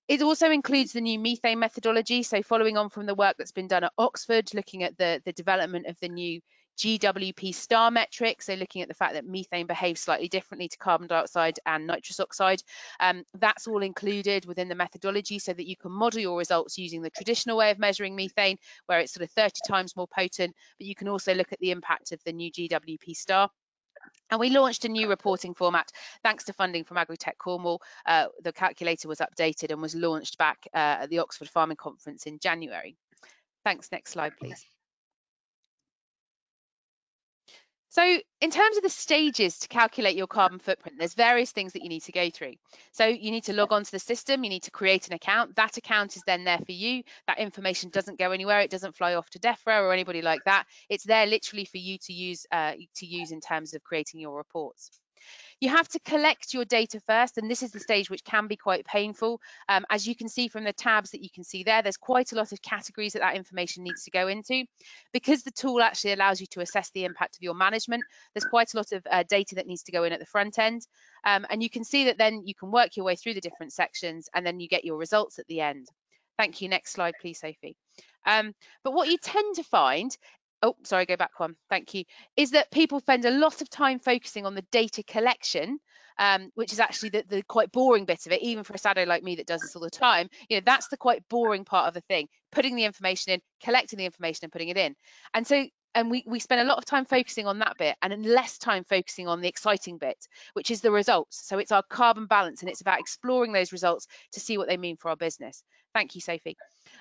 It also includes the new methane methodology, so following on from the work that's been done at Oxford, looking at the, the development of the new GWP star metric, so looking at the fact that methane behaves slightly differently to carbon dioxide and nitrous oxide. Um, that's all included within the methodology so that you can model your results using the traditional way of measuring methane, where it's sort of 30 times more potent, but you can also look at the impact of the new GWP star. And we launched a new reporting format thanks to funding from Agritech Cornwall. Uh, the calculator was updated and was launched back uh, at the Oxford Farming Conference in January. Thanks. Next slide, please. So in terms of the stages to calculate your carbon footprint, there's various things that you need to go through. So you need to log onto the system, you need to create an account. That account is then there for you. That information doesn't go anywhere. It doesn't fly off to DEFRA or anybody like that. It's there literally for you to use uh, to use in terms of creating your reports. You have to collect your data first, and this is the stage which can be quite painful. Um, as you can see from the tabs that you can see there, there's quite a lot of categories that that information needs to go into. Because the tool actually allows you to assess the impact of your management, there's quite a lot of uh, data that needs to go in at the front end. Um, and you can see that then you can work your way through the different sections and then you get your results at the end. Thank you. Next slide, please, Sophie. Um, but what you tend to find oh sorry go back one. Thank you. Is that people spend a lot of time focusing on the data collection um, which is actually the, the, quite boring bit of it even for a sado like me that does this all the time. You know that's the quite boring part of the thing putting the information in collecting the information and putting it in. And so and we, we spend a lot of time focusing on that bit and less time focusing on the exciting bit, which is the results. So it's our carbon balance and it's about exploring those results to see what they mean for our business. Thank you, Sophie.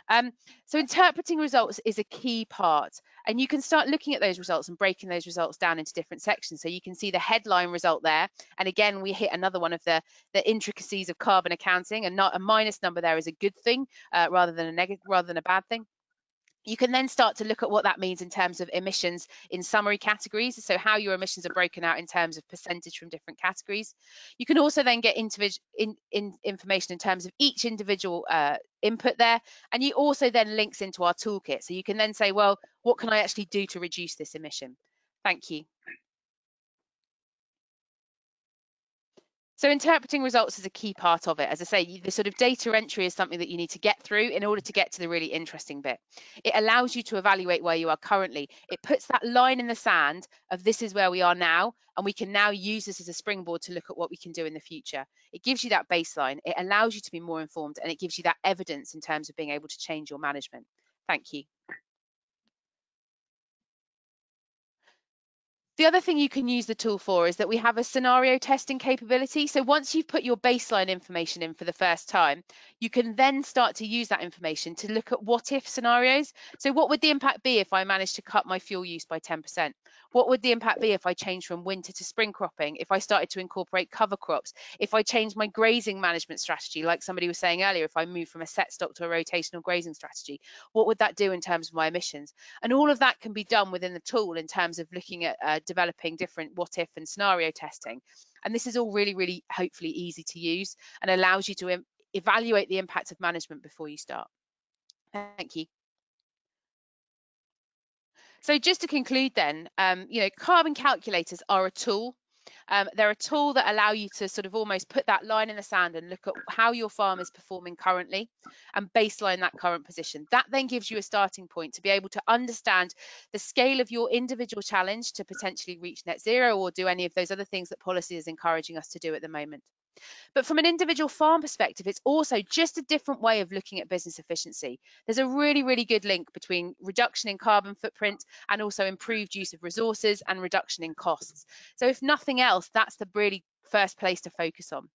Um, so interpreting results is a key part and you can start looking at those results and breaking those results down into different sections. So you can see the headline result there. And again, we hit another one of the, the intricacies of carbon accounting and not a minus number there is a good thing uh, rather than a negative, rather than a bad thing you can then start to look at what that means in terms of emissions in summary categories. So how your emissions are broken out in terms of percentage from different categories. You can also then get in, in information in terms of each individual uh, input there. And you also then links into our toolkit. So you can then say well what can i actually do to reduce this emission? Thank you So interpreting results is a key part of it. As I say, the sort of data entry is something that you need to get through in order to get to the really interesting bit. It allows you to evaluate where you are currently. It puts that line in the sand of this is where we are now, and we can now use this as a springboard to look at what we can do in the future. It gives you that baseline. It allows you to be more informed, and it gives you that evidence in terms of being able to change your management. Thank you. The other thing you can use the tool for is that we have a scenario testing capability. So once you've put your baseline information in for the first time, you can then start to use that information to look at what if scenarios. So what would the impact be if I managed to cut my fuel use by 10%? What would the impact be if I changed from winter to spring cropping? If I started to incorporate cover crops? If I changed my grazing management strategy, like somebody was saying earlier, if I moved from a set stock to a rotational grazing strategy, what would that do in terms of my emissions? And all of that can be done within the tool in terms of looking at uh, developing different what if and scenario testing. And this is all really, really hopefully easy to use and allows you to evaluate the impact of management before you start. Thank you. So just to conclude then, um, you know, carbon calculators are a tool. Um, they're a tool that allow you to sort of almost put that line in the sand and look at how your farm is performing currently and baseline that current position. That then gives you a starting point to be able to understand the scale of your individual challenge to potentially reach net zero or do any of those other things that policy is encouraging us to do at the moment. But from an individual farm perspective, it's also just a different way of looking at business efficiency. There's a really, really good link between reduction in carbon footprint and also improved use of resources and reduction in costs. So if nothing else, that's the really first place to focus on.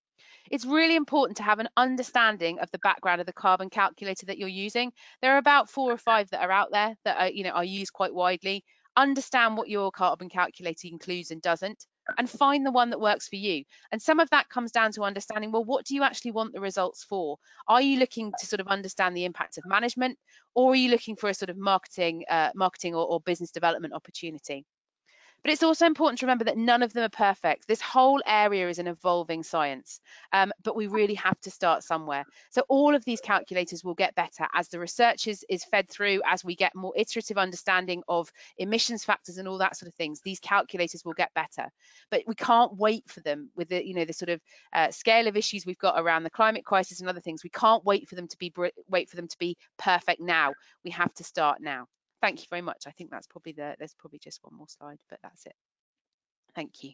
It's really important to have an understanding of the background of the carbon calculator that you're using. There are about four or five that are out there that are, you know, are used quite widely. Understand what your carbon calculator includes and doesn't and find the one that works for you. And some of that comes down to understanding, well, what do you actually want the results for? Are you looking to sort of understand the impact of management or are you looking for a sort of marketing, uh, marketing or, or business development opportunity? But it's also important to remember that none of them are perfect. This whole area is an evolving science, um, but we really have to start somewhere. So all of these calculators will get better as the research is, is fed through, as we get more iterative understanding of emissions factors and all that sort of things. These calculators will get better, but we can't wait for them with the, you know, the sort of uh, scale of issues we've got around the climate crisis and other things. We can't wait for them to be wait for them to be perfect now. We have to start now thank you very much. I think that's probably the, there's probably just one more slide, but that's it. Thank you.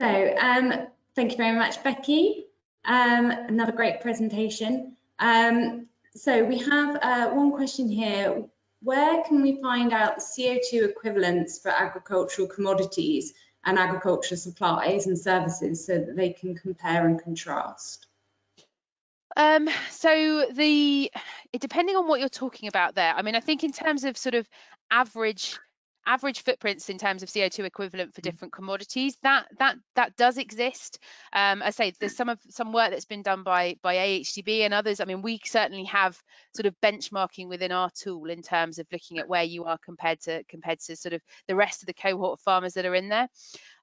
So um, thank you very much, Becky. Um, another great presentation. Um, so we have uh, one question here. Where can we find out the CO2 equivalents for agricultural commodities and agricultural supplies and services so that they can compare and contrast? Um, so the depending on what you're talking about there, I mean, I think in terms of sort of average average footprints in terms of CO2 equivalent for mm. different commodities, that that that does exist. Um, I say there's some of some work that's been done by by AHDB and others. I mean, we certainly have sort of benchmarking within our tool in terms of looking at where you are compared to compared to sort of the rest of the cohort of farmers that are in there.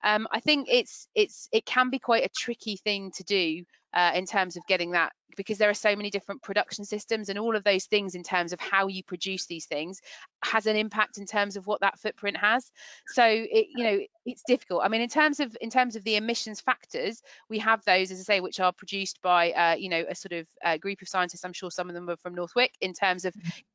Um, I think it's it's it can be quite a tricky thing to do uh, in terms of getting that because there are so many different production systems and all of those things in terms of how you produce these things has an impact in terms of what that footprint has. So it you know it's difficult. I mean in terms of in terms of the emissions factors we have those as i say which are produced by uh, you know a sort of uh, group of scientists. I'm sure some of them are from North Wyke in terms of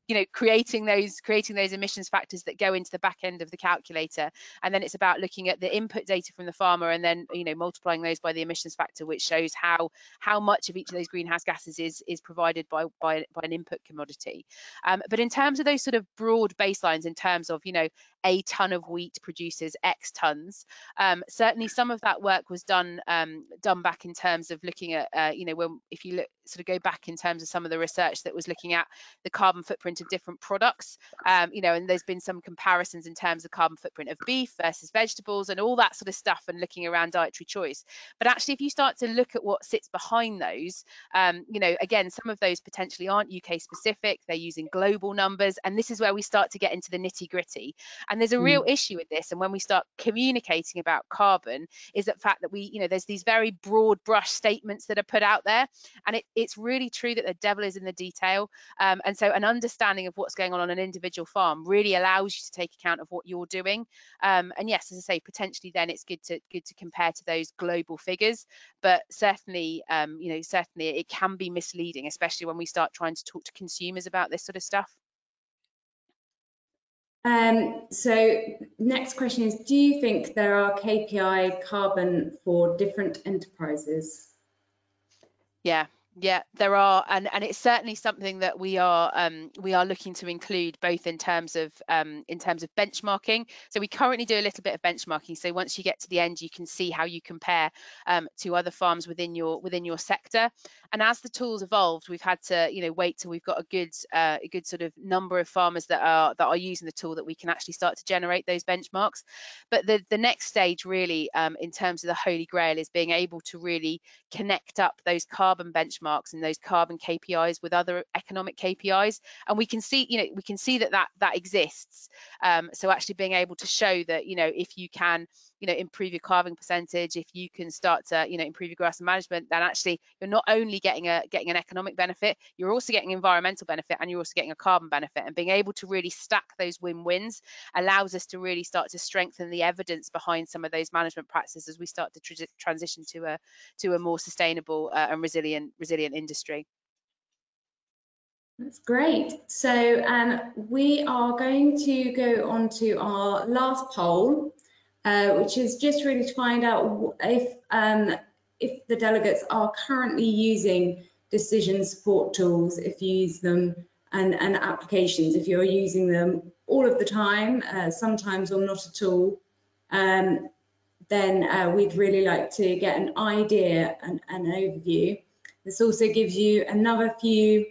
you know creating those creating those emissions factors that go into the back end of the calculator. And then it's about looking at the input data from the farmer and then you know multiplying those by the emissions factor which shows how how much of each of those greenhouse gases is is provided by by, by an input commodity. Um, but in terms of those sort of broad baselines, in terms of you know a ton of wheat produces X tons. Um, certainly, some of that work was done um, done back in terms of looking at, uh, you know, when if you look, sort of go back in terms of some of the research that was looking at the carbon footprint of different products, um, you know, and there's been some comparisons in terms of carbon footprint of beef versus vegetables and all that sort of stuff, and looking around dietary choice. But actually, if you start to look at what sits behind those, um, you know, again, some of those potentially aren't UK specific. They're using global numbers, and this is where we start to get into the nitty gritty. There's a real mm. issue with this. And when we start communicating about carbon, is the fact that we, you know, there's these very broad brush statements that are put out there. And it, it's really true that the devil is in the detail. Um, and so an understanding of what's going on on an individual farm really allows you to take account of what you're doing. Um, and yes, as I say, potentially then it's good to good to compare to those global figures. But certainly, um, you know, certainly it can be misleading, especially when we start trying to talk to consumers about this sort of stuff. Um, so next question is, do you think there are KPI carbon for different enterprises? Yeah, yeah, there are, and and it's certainly something that we are um, we are looking to include both in terms of um, in terms of benchmarking. So we currently do a little bit of benchmarking. So once you get to the end, you can see how you compare um, to other farms within your within your sector. And as the tools evolved, we've had to you know wait till we've got a good uh, a good sort of number of farmers that are that are using the tool that we can actually start to generate those benchmarks. But the the next stage really um, in terms of the holy grail is being able to really connect up those carbon benchmarks and those carbon KPIs with other economic KPIs. And we can see, you know, we can see that that, that exists. Um, so actually being able to show that, you know, if you can, you know, improve your calving percentage, if you can start to, you know, improve your grass management, then actually you're not only getting a getting an economic benefit, you're also getting environmental benefit and you're also getting a carbon benefit. And being able to really stack those win-wins allows us to really start to strengthen the evidence behind some of those management practices as we start to tr transition to a to a more sustainable uh, and resilient resilient industry. That's great. So um, we are going to go on to our last poll, uh, which is just really to find out if um, if the delegates are currently using decision support tools, if you use them, and, and applications, if you're using them all of the time, uh, sometimes or not at all, um, then uh, we'd really like to get an idea and an overview. This also gives you another few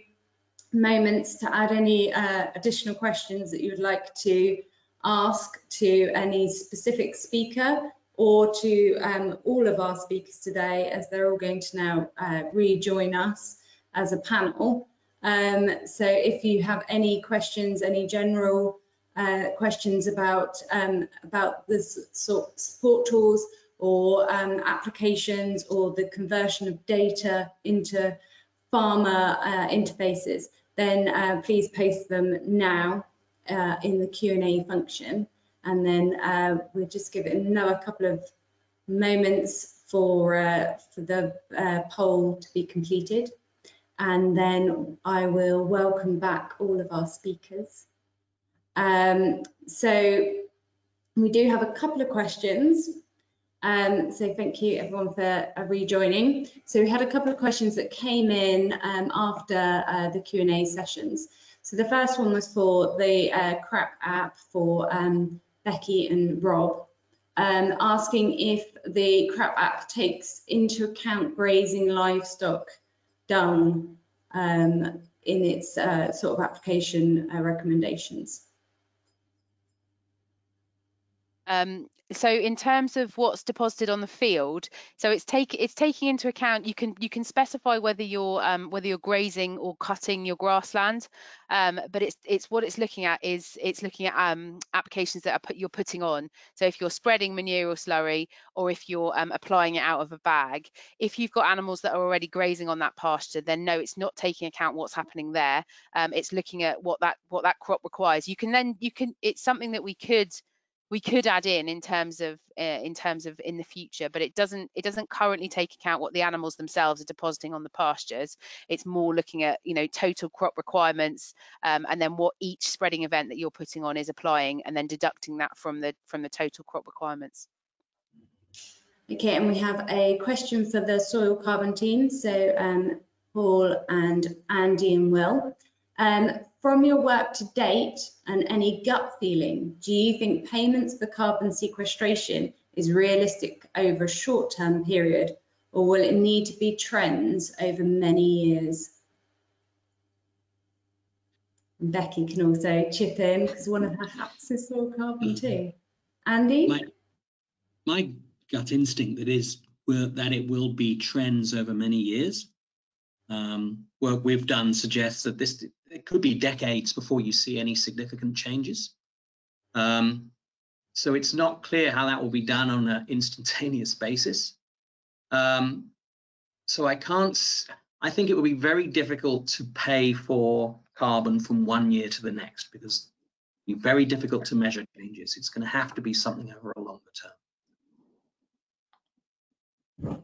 moments to add any uh, additional questions that you would like to ask to any specific speaker or to um, all of our speakers today as they're all going to now uh, rejoin us as a panel. Um, so if you have any questions, any general uh, questions about um, about the sort support tools or um, applications or the conversion of data into farmer uh, interfaces, then uh, please post them now uh, in the Q&A function. And then uh, we'll just give it another couple of moments for, uh, for the uh, poll to be completed. And then I will welcome back all of our speakers. Um, so we do have a couple of questions. Um, so thank you everyone for uh, rejoining. So we had a couple of questions that came in um, after uh, the Q&A sessions. So the first one was for the uh, CRAP app for um, Becky and Rob, um, asking if the CRAP app takes into account grazing livestock dung um, in its uh, sort of application uh, recommendations. Um, so in terms of what's deposited on the field so it's take it's taking into account you can you can specify whether you're um, whether you're grazing or cutting your grassland. Um, but it's it's what it's looking at is it's looking at um, applications that are put you're putting on. So if you're spreading manure or slurry or if you're um, applying it out of a bag if you've got animals that are already grazing on that pasture then no it's not taking account what's happening there. Um, it's looking at what that what that crop requires. You can then you can it's something that we could we could add in in terms of uh, in terms of in the future but it doesn't it doesn't currently take account what the animals themselves are depositing on the pastures it's more looking at you know total crop requirements um, and then what each spreading event that you're putting on is applying and then deducting that from the from the total crop requirements Okay, and we have a question for the soil carbon team. So um, Paul and Andy and Will. Um, from your work to date and any gut feeling, do you think payments for carbon sequestration is realistic over a short-term period or will it need to be trends over many years? And Becky can also chip in because one of her hats is soil carbon Mhm. too. Andy? My, my gut instinct that is that it will be trends over many years. Um, work we've done suggests that this it could be decades before you see any significant changes. Um, so it's not clear how that will be done on an instantaneous basis. Um, so I can't. I think it will be very difficult to pay for carbon from one year to the next because be very difficult to measure changes. It's going to have to be something over a longer term.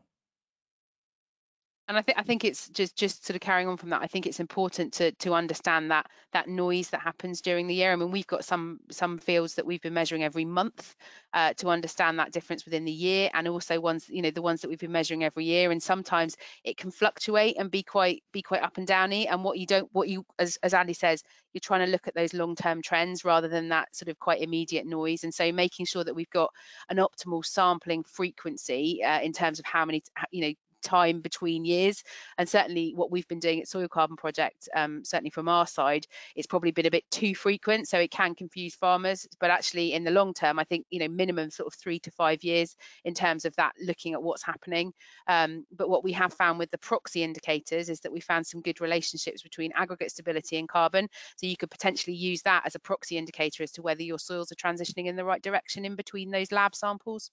And I think I think it's just just sort of carrying on from that. I think it's important to to understand that that noise that happens during the year. I mean, we've got some some fields that we've been measuring every month uh, to understand that difference within the year, and also ones you know the ones that we've been measuring every year. And sometimes it can fluctuate and be quite be quite up and downy. And what you don't what you as as Andy says, you're trying to look at those long term trends rather than that sort of quite immediate noise. And so making sure that we've got an optimal sampling frequency uh, in terms of how many you know time between years. And certainly what we've been doing at soil carbon project um, certainly from our side it's probably been a bit too frequent so it can confuse farmers. But actually in the long term i think you know minimum sort of three to five years in terms of that looking at what's happening. Um, but what we have found with the proxy indicators is that we found some good relationships between aggregate stability and carbon. So you could potentially use that as a proxy indicator as to whether your soils are transitioning in the right direction in between those lab samples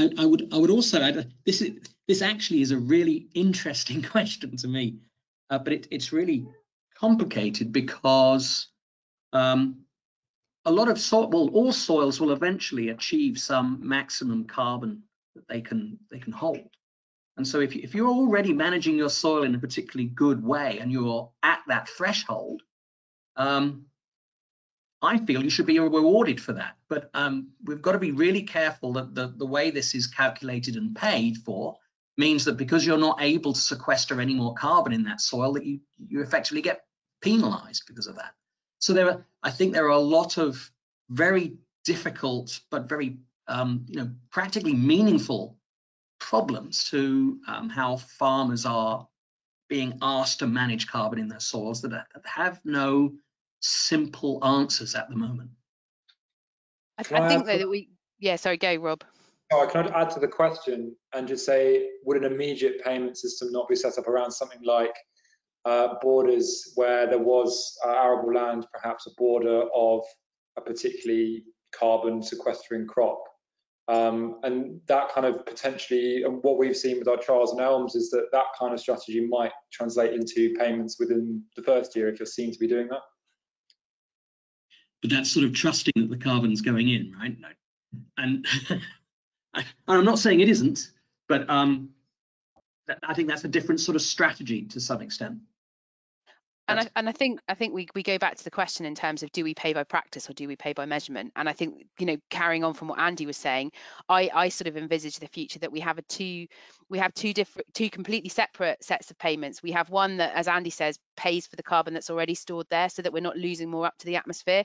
I, I would I would also add this is this actually is a really interesting question to me, uh, but it, it's really complicated because um, a lot of soil, well, all soils will eventually achieve some maximum carbon that they can they can hold. And so if, if you're already managing your soil in a particularly good way and you're at that threshold, um, I feel you should be rewarded for that. But um, we've got to be really careful that the, the way this is calculated and paid for means that because you're not able to sequester any more carbon in that soil, that you, you effectively get penalized because of that. So there are, I think there are a lot of very difficult but very um, you know practically meaningful problems to um, how farmers are being asked to manage carbon in their soils that have no simple answers at the moment. I, I I think though that we yeah sorry go rob Oh, I can add to the question and just say, would an immediate payment system not be set up around something like uh, borders where there was uh, arable land, perhaps a border of a particularly carbon sequestering crop? Um, and that kind of potentially, and what we've seen with our trials and elms is that that kind of strategy might translate into payments within the first year if you're seen to be doing that. But that's sort of trusting that the carbon's going in, right? And I, I'm not saying it isn't, but um, I think that's a different sort of strategy to some extent. And I, and I think I think we, we go back to the question in terms of do we pay by practice or do we pay by measurement? And I think you know carrying on from what Andy was saying, I, I sort of envisage the future that we have a two we have two different two completely separate sets of payments. We have one that, as Andy says, pays for the carbon that's already stored there, so that we're not losing more up to the atmosphere.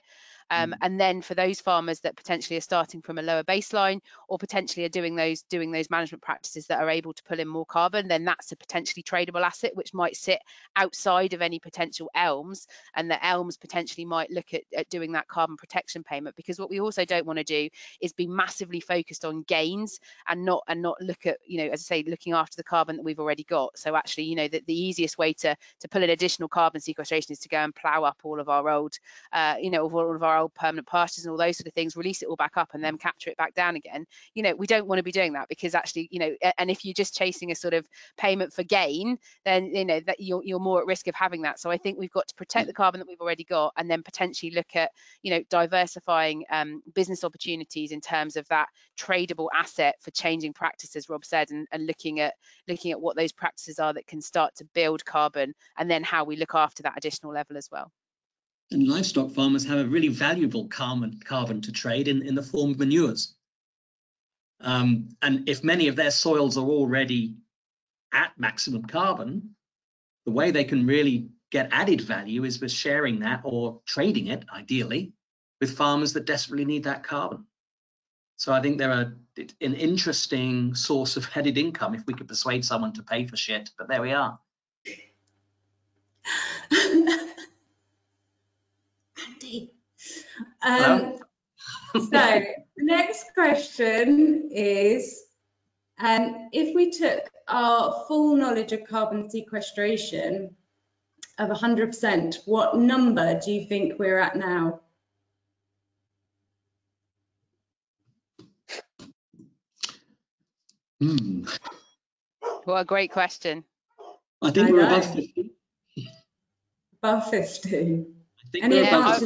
Um, And then for those farmers that potentially are starting from a lower baseline or potentially are doing those doing those management practices that are able to pull in more carbon, then that's a potentially tradable asset which might sit outside of any potential elms. And the elms potentially might look at, at doing that carbon protection payment. Because what we also don't want to do is be massively focused on gains and not and not look at you know as i say looking after the carbon that we've already got. So actually you know the, the easiest way to to pull in additional carbon sequestration is to go and plow up all of our old uh, you know all of our old permanent pastures and all those sort of things release it all back up and then capture it back down again. You know we don't want to be doing that because actually you know and if you're just chasing a sort of payment for gain then you know that you're, you're more at risk of having that. So i think we've got to protect the carbon that we've already got and then potentially look at you know diversifying um, business opportunities in terms of that tradable asset for changing practices rob said and, and looking at looking at what those practices are that can start to build carbon and then how we look after that additional level as well And livestock farmers have a really valuable carbon, carbon to trade in, in the form of manures. Um, and if many of their soils are already at maximum carbon, the way they can really get added value is with sharing that or trading it, ideally, with farmers that desperately need that carbon. So I think they're a, an interesting source of headed income if we could persuade someone to pay for shit, but there we are. Andy. Um, so the next question is, um, if we took our full knowledge of carbon sequestration of 100%, what number do you think we're at now? Hmm. What a great question. I think I we're know. above 50. Above 50. I think Any we're Yeah, above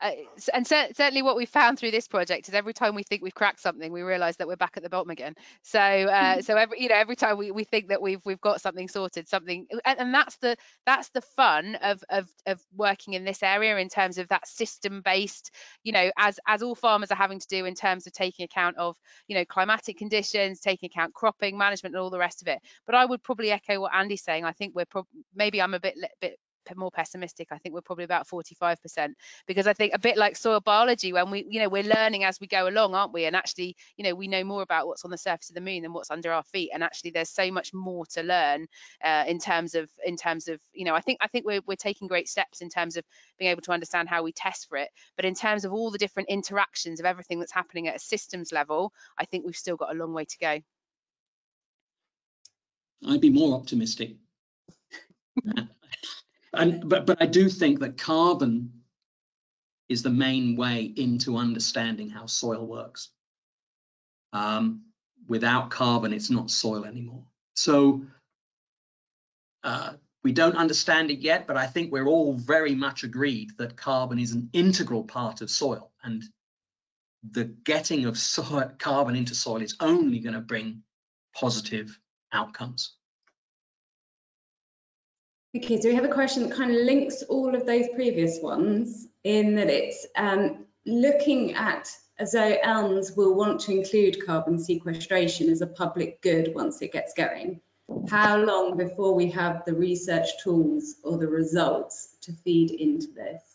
Uh, and cer- certainly what we found through this project is every time we think we've cracked something, we realise that we're back at the bottom again. So, uh, so every you know every time we, we think that we've we've got something sorted, something, and, and that's the that's the fun of of of working in this area in terms of that system based, you know, as as all farmers are having to do in terms of taking account of you know climatic conditions, taking account cropping management, and all the rest of it. But I would probably echo what Andy's saying. I think we're prob- maybe I'm a bit bit p- more pessimistic i think we're probably about 45% because i think a bit like soil biology when we you know we're learning as we go along aren't we and actually you know we know more about what's on the surface of the moon than what's under our feet and actually there's so much more to learn uh, in terms of in terms of you know i think i think we're, we're taking great steps in terms of being able to understand how we test for it but in terms of all the different interactions of everything that's happening at a systems level i think we've still got a long way to go I'd be more optimistic. and but but I do think that carbon is the main way into understanding how soil works. Um, without carbon, it's not soil anymore. So uh, we don't understand it yet, but I think we're all very much agreed that carbon is an integral part of soil, and the getting of carbon into soil is only going to bring positive outcomes. Okay, so we have a question that kind of links all of those previous ones in that it's um, looking at as though elms will want to include carbon sequestration as a public good once it gets going. How long before we have the research tools or the results to feed into this?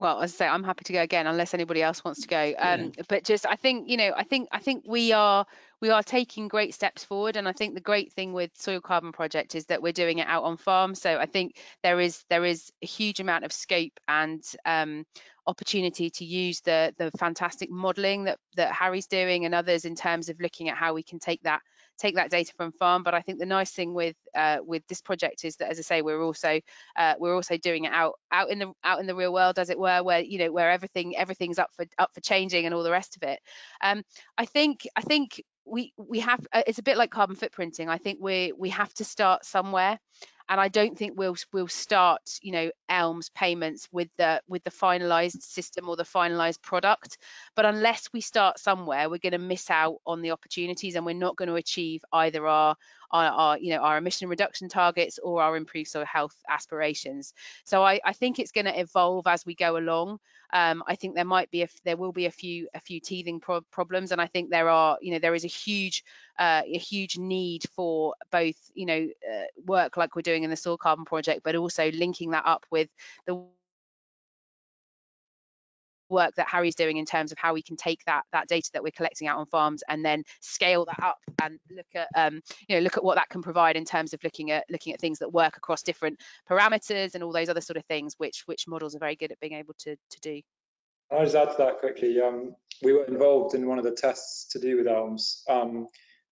Well as i say i'm happy to go again unless anybody else wants to go. Um but just i think you know i think i think we are we are taking great steps forward and i think the great thing with soil carbon project is that we're doing it out on farm. So i think there is there is a huge amount of scope and um opportunity to use the the fantastic modeling that that harry's doing and others in terms of looking at how we can take that take that data from farm. But I think the nice thing with uh, with this project is that, as I say, we're also uh, we're also doing it out out in the out in the real world, as it were, where you know where everything everything's up for up for changing and all the rest of it. Um, I think I think we we have uh, it's a bit like carbon footprinting. I think we we have to start somewhere and I don't think we'll we'll start you know Elms payments with the with the finalized system or the finalized product. But unless we start somewhere we're going to miss out on the opportunities and we're not going to achieve either our our, you know our emission reduction targets or our improved soil health aspirations. So I, I think it's going to evolve as we go along. Um, I think there might be a, there will be a few a few teething pro problems and I think there are you know there is a huge uh, a huge need for both you know uh, work like we're doing in the soil carbon project but also linking that up with the work that Harry's doing in terms of how we can take that that data that we're collecting out on farms and then scale that up and look at um, you know look at what that can provide in terms of looking at looking at things that work across different parameters and all those other sort of things which which models are very good at being able to to do. I'll just add to that quickly. Um, we were involved in one of the tests to do with ELMS, um,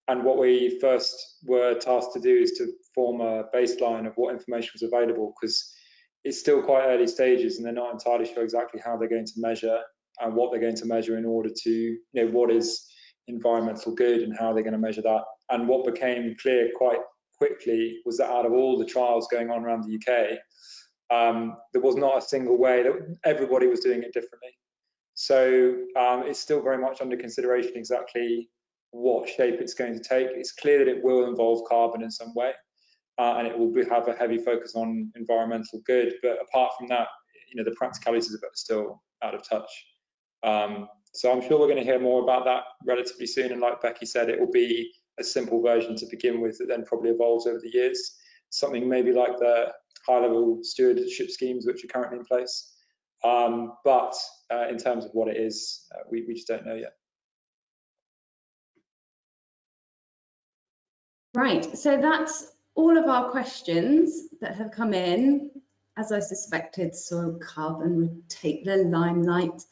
and what we first were tasked to do is to form a baseline of what information was available because it's still quite early stages and they're not entirely sure exactly how they're going to measure and what they're going to measure in order to, you know, what is environmental good and how they're going to measure that. And what became clear quite quickly was that out of all the trials going on around the UK, um, there was not a single way that everybody was doing it differently. So um, it's still very much under consideration exactly what shape it's going to take. It's clear that it will involve carbon in some way. Uh, and it will be, have a heavy focus on environmental good. But apart from that, you know, the practicalities of it are still out of touch. Um, so I'm sure we're going to hear more about that relatively soon. And like Becky said, it will be a simple version to begin with that then probably evolves over the years. Something maybe like the high-level stewardship schemes which are currently in place. Um, but uh, in terms of what it is, uh, we, we just don't know yet. Right, so that's all of our questions that have come in. As I suspected, soil carbon would take the limelight.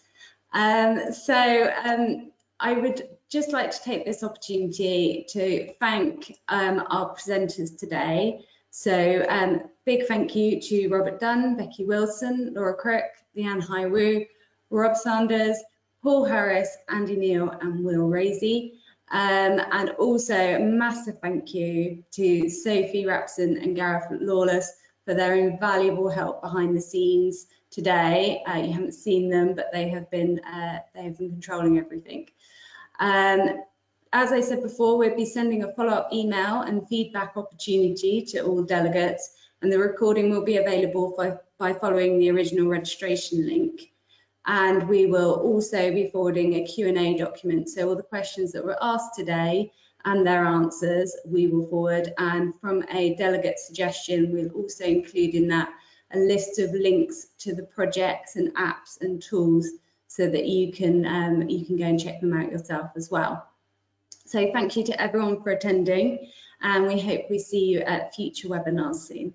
Um, so um, I would just like to take this opportunity to thank um, our presenters today. So um, big thank you to Robert Dunn, Becky Willson, Laura Crook, Lian Hai Wu, Rob Sanders, Paul Harris, Andy Neal and Will Raisey. Um, and also a massive thank you to Sophie Rapson and Gareth Lawless for their invaluable help behind the scenes today. Uh, you haven't seen them, but they have been uh, they have been controlling everything. Um, as I said before, we'll be sending a follow-up email and feedback opportunity to all delegates, and the recording will be available by, by following the original registration link. And we will also be forwarding a Q&A document. So all the questions that were asked today and their answers, we will forward. And from a delegate suggestion, we'll also include in that a list of links to the projects and apps and tools so that you can um, you can go and check them out yourself as well. So thank you to everyone for attending and we hope we see you at future webinars soon.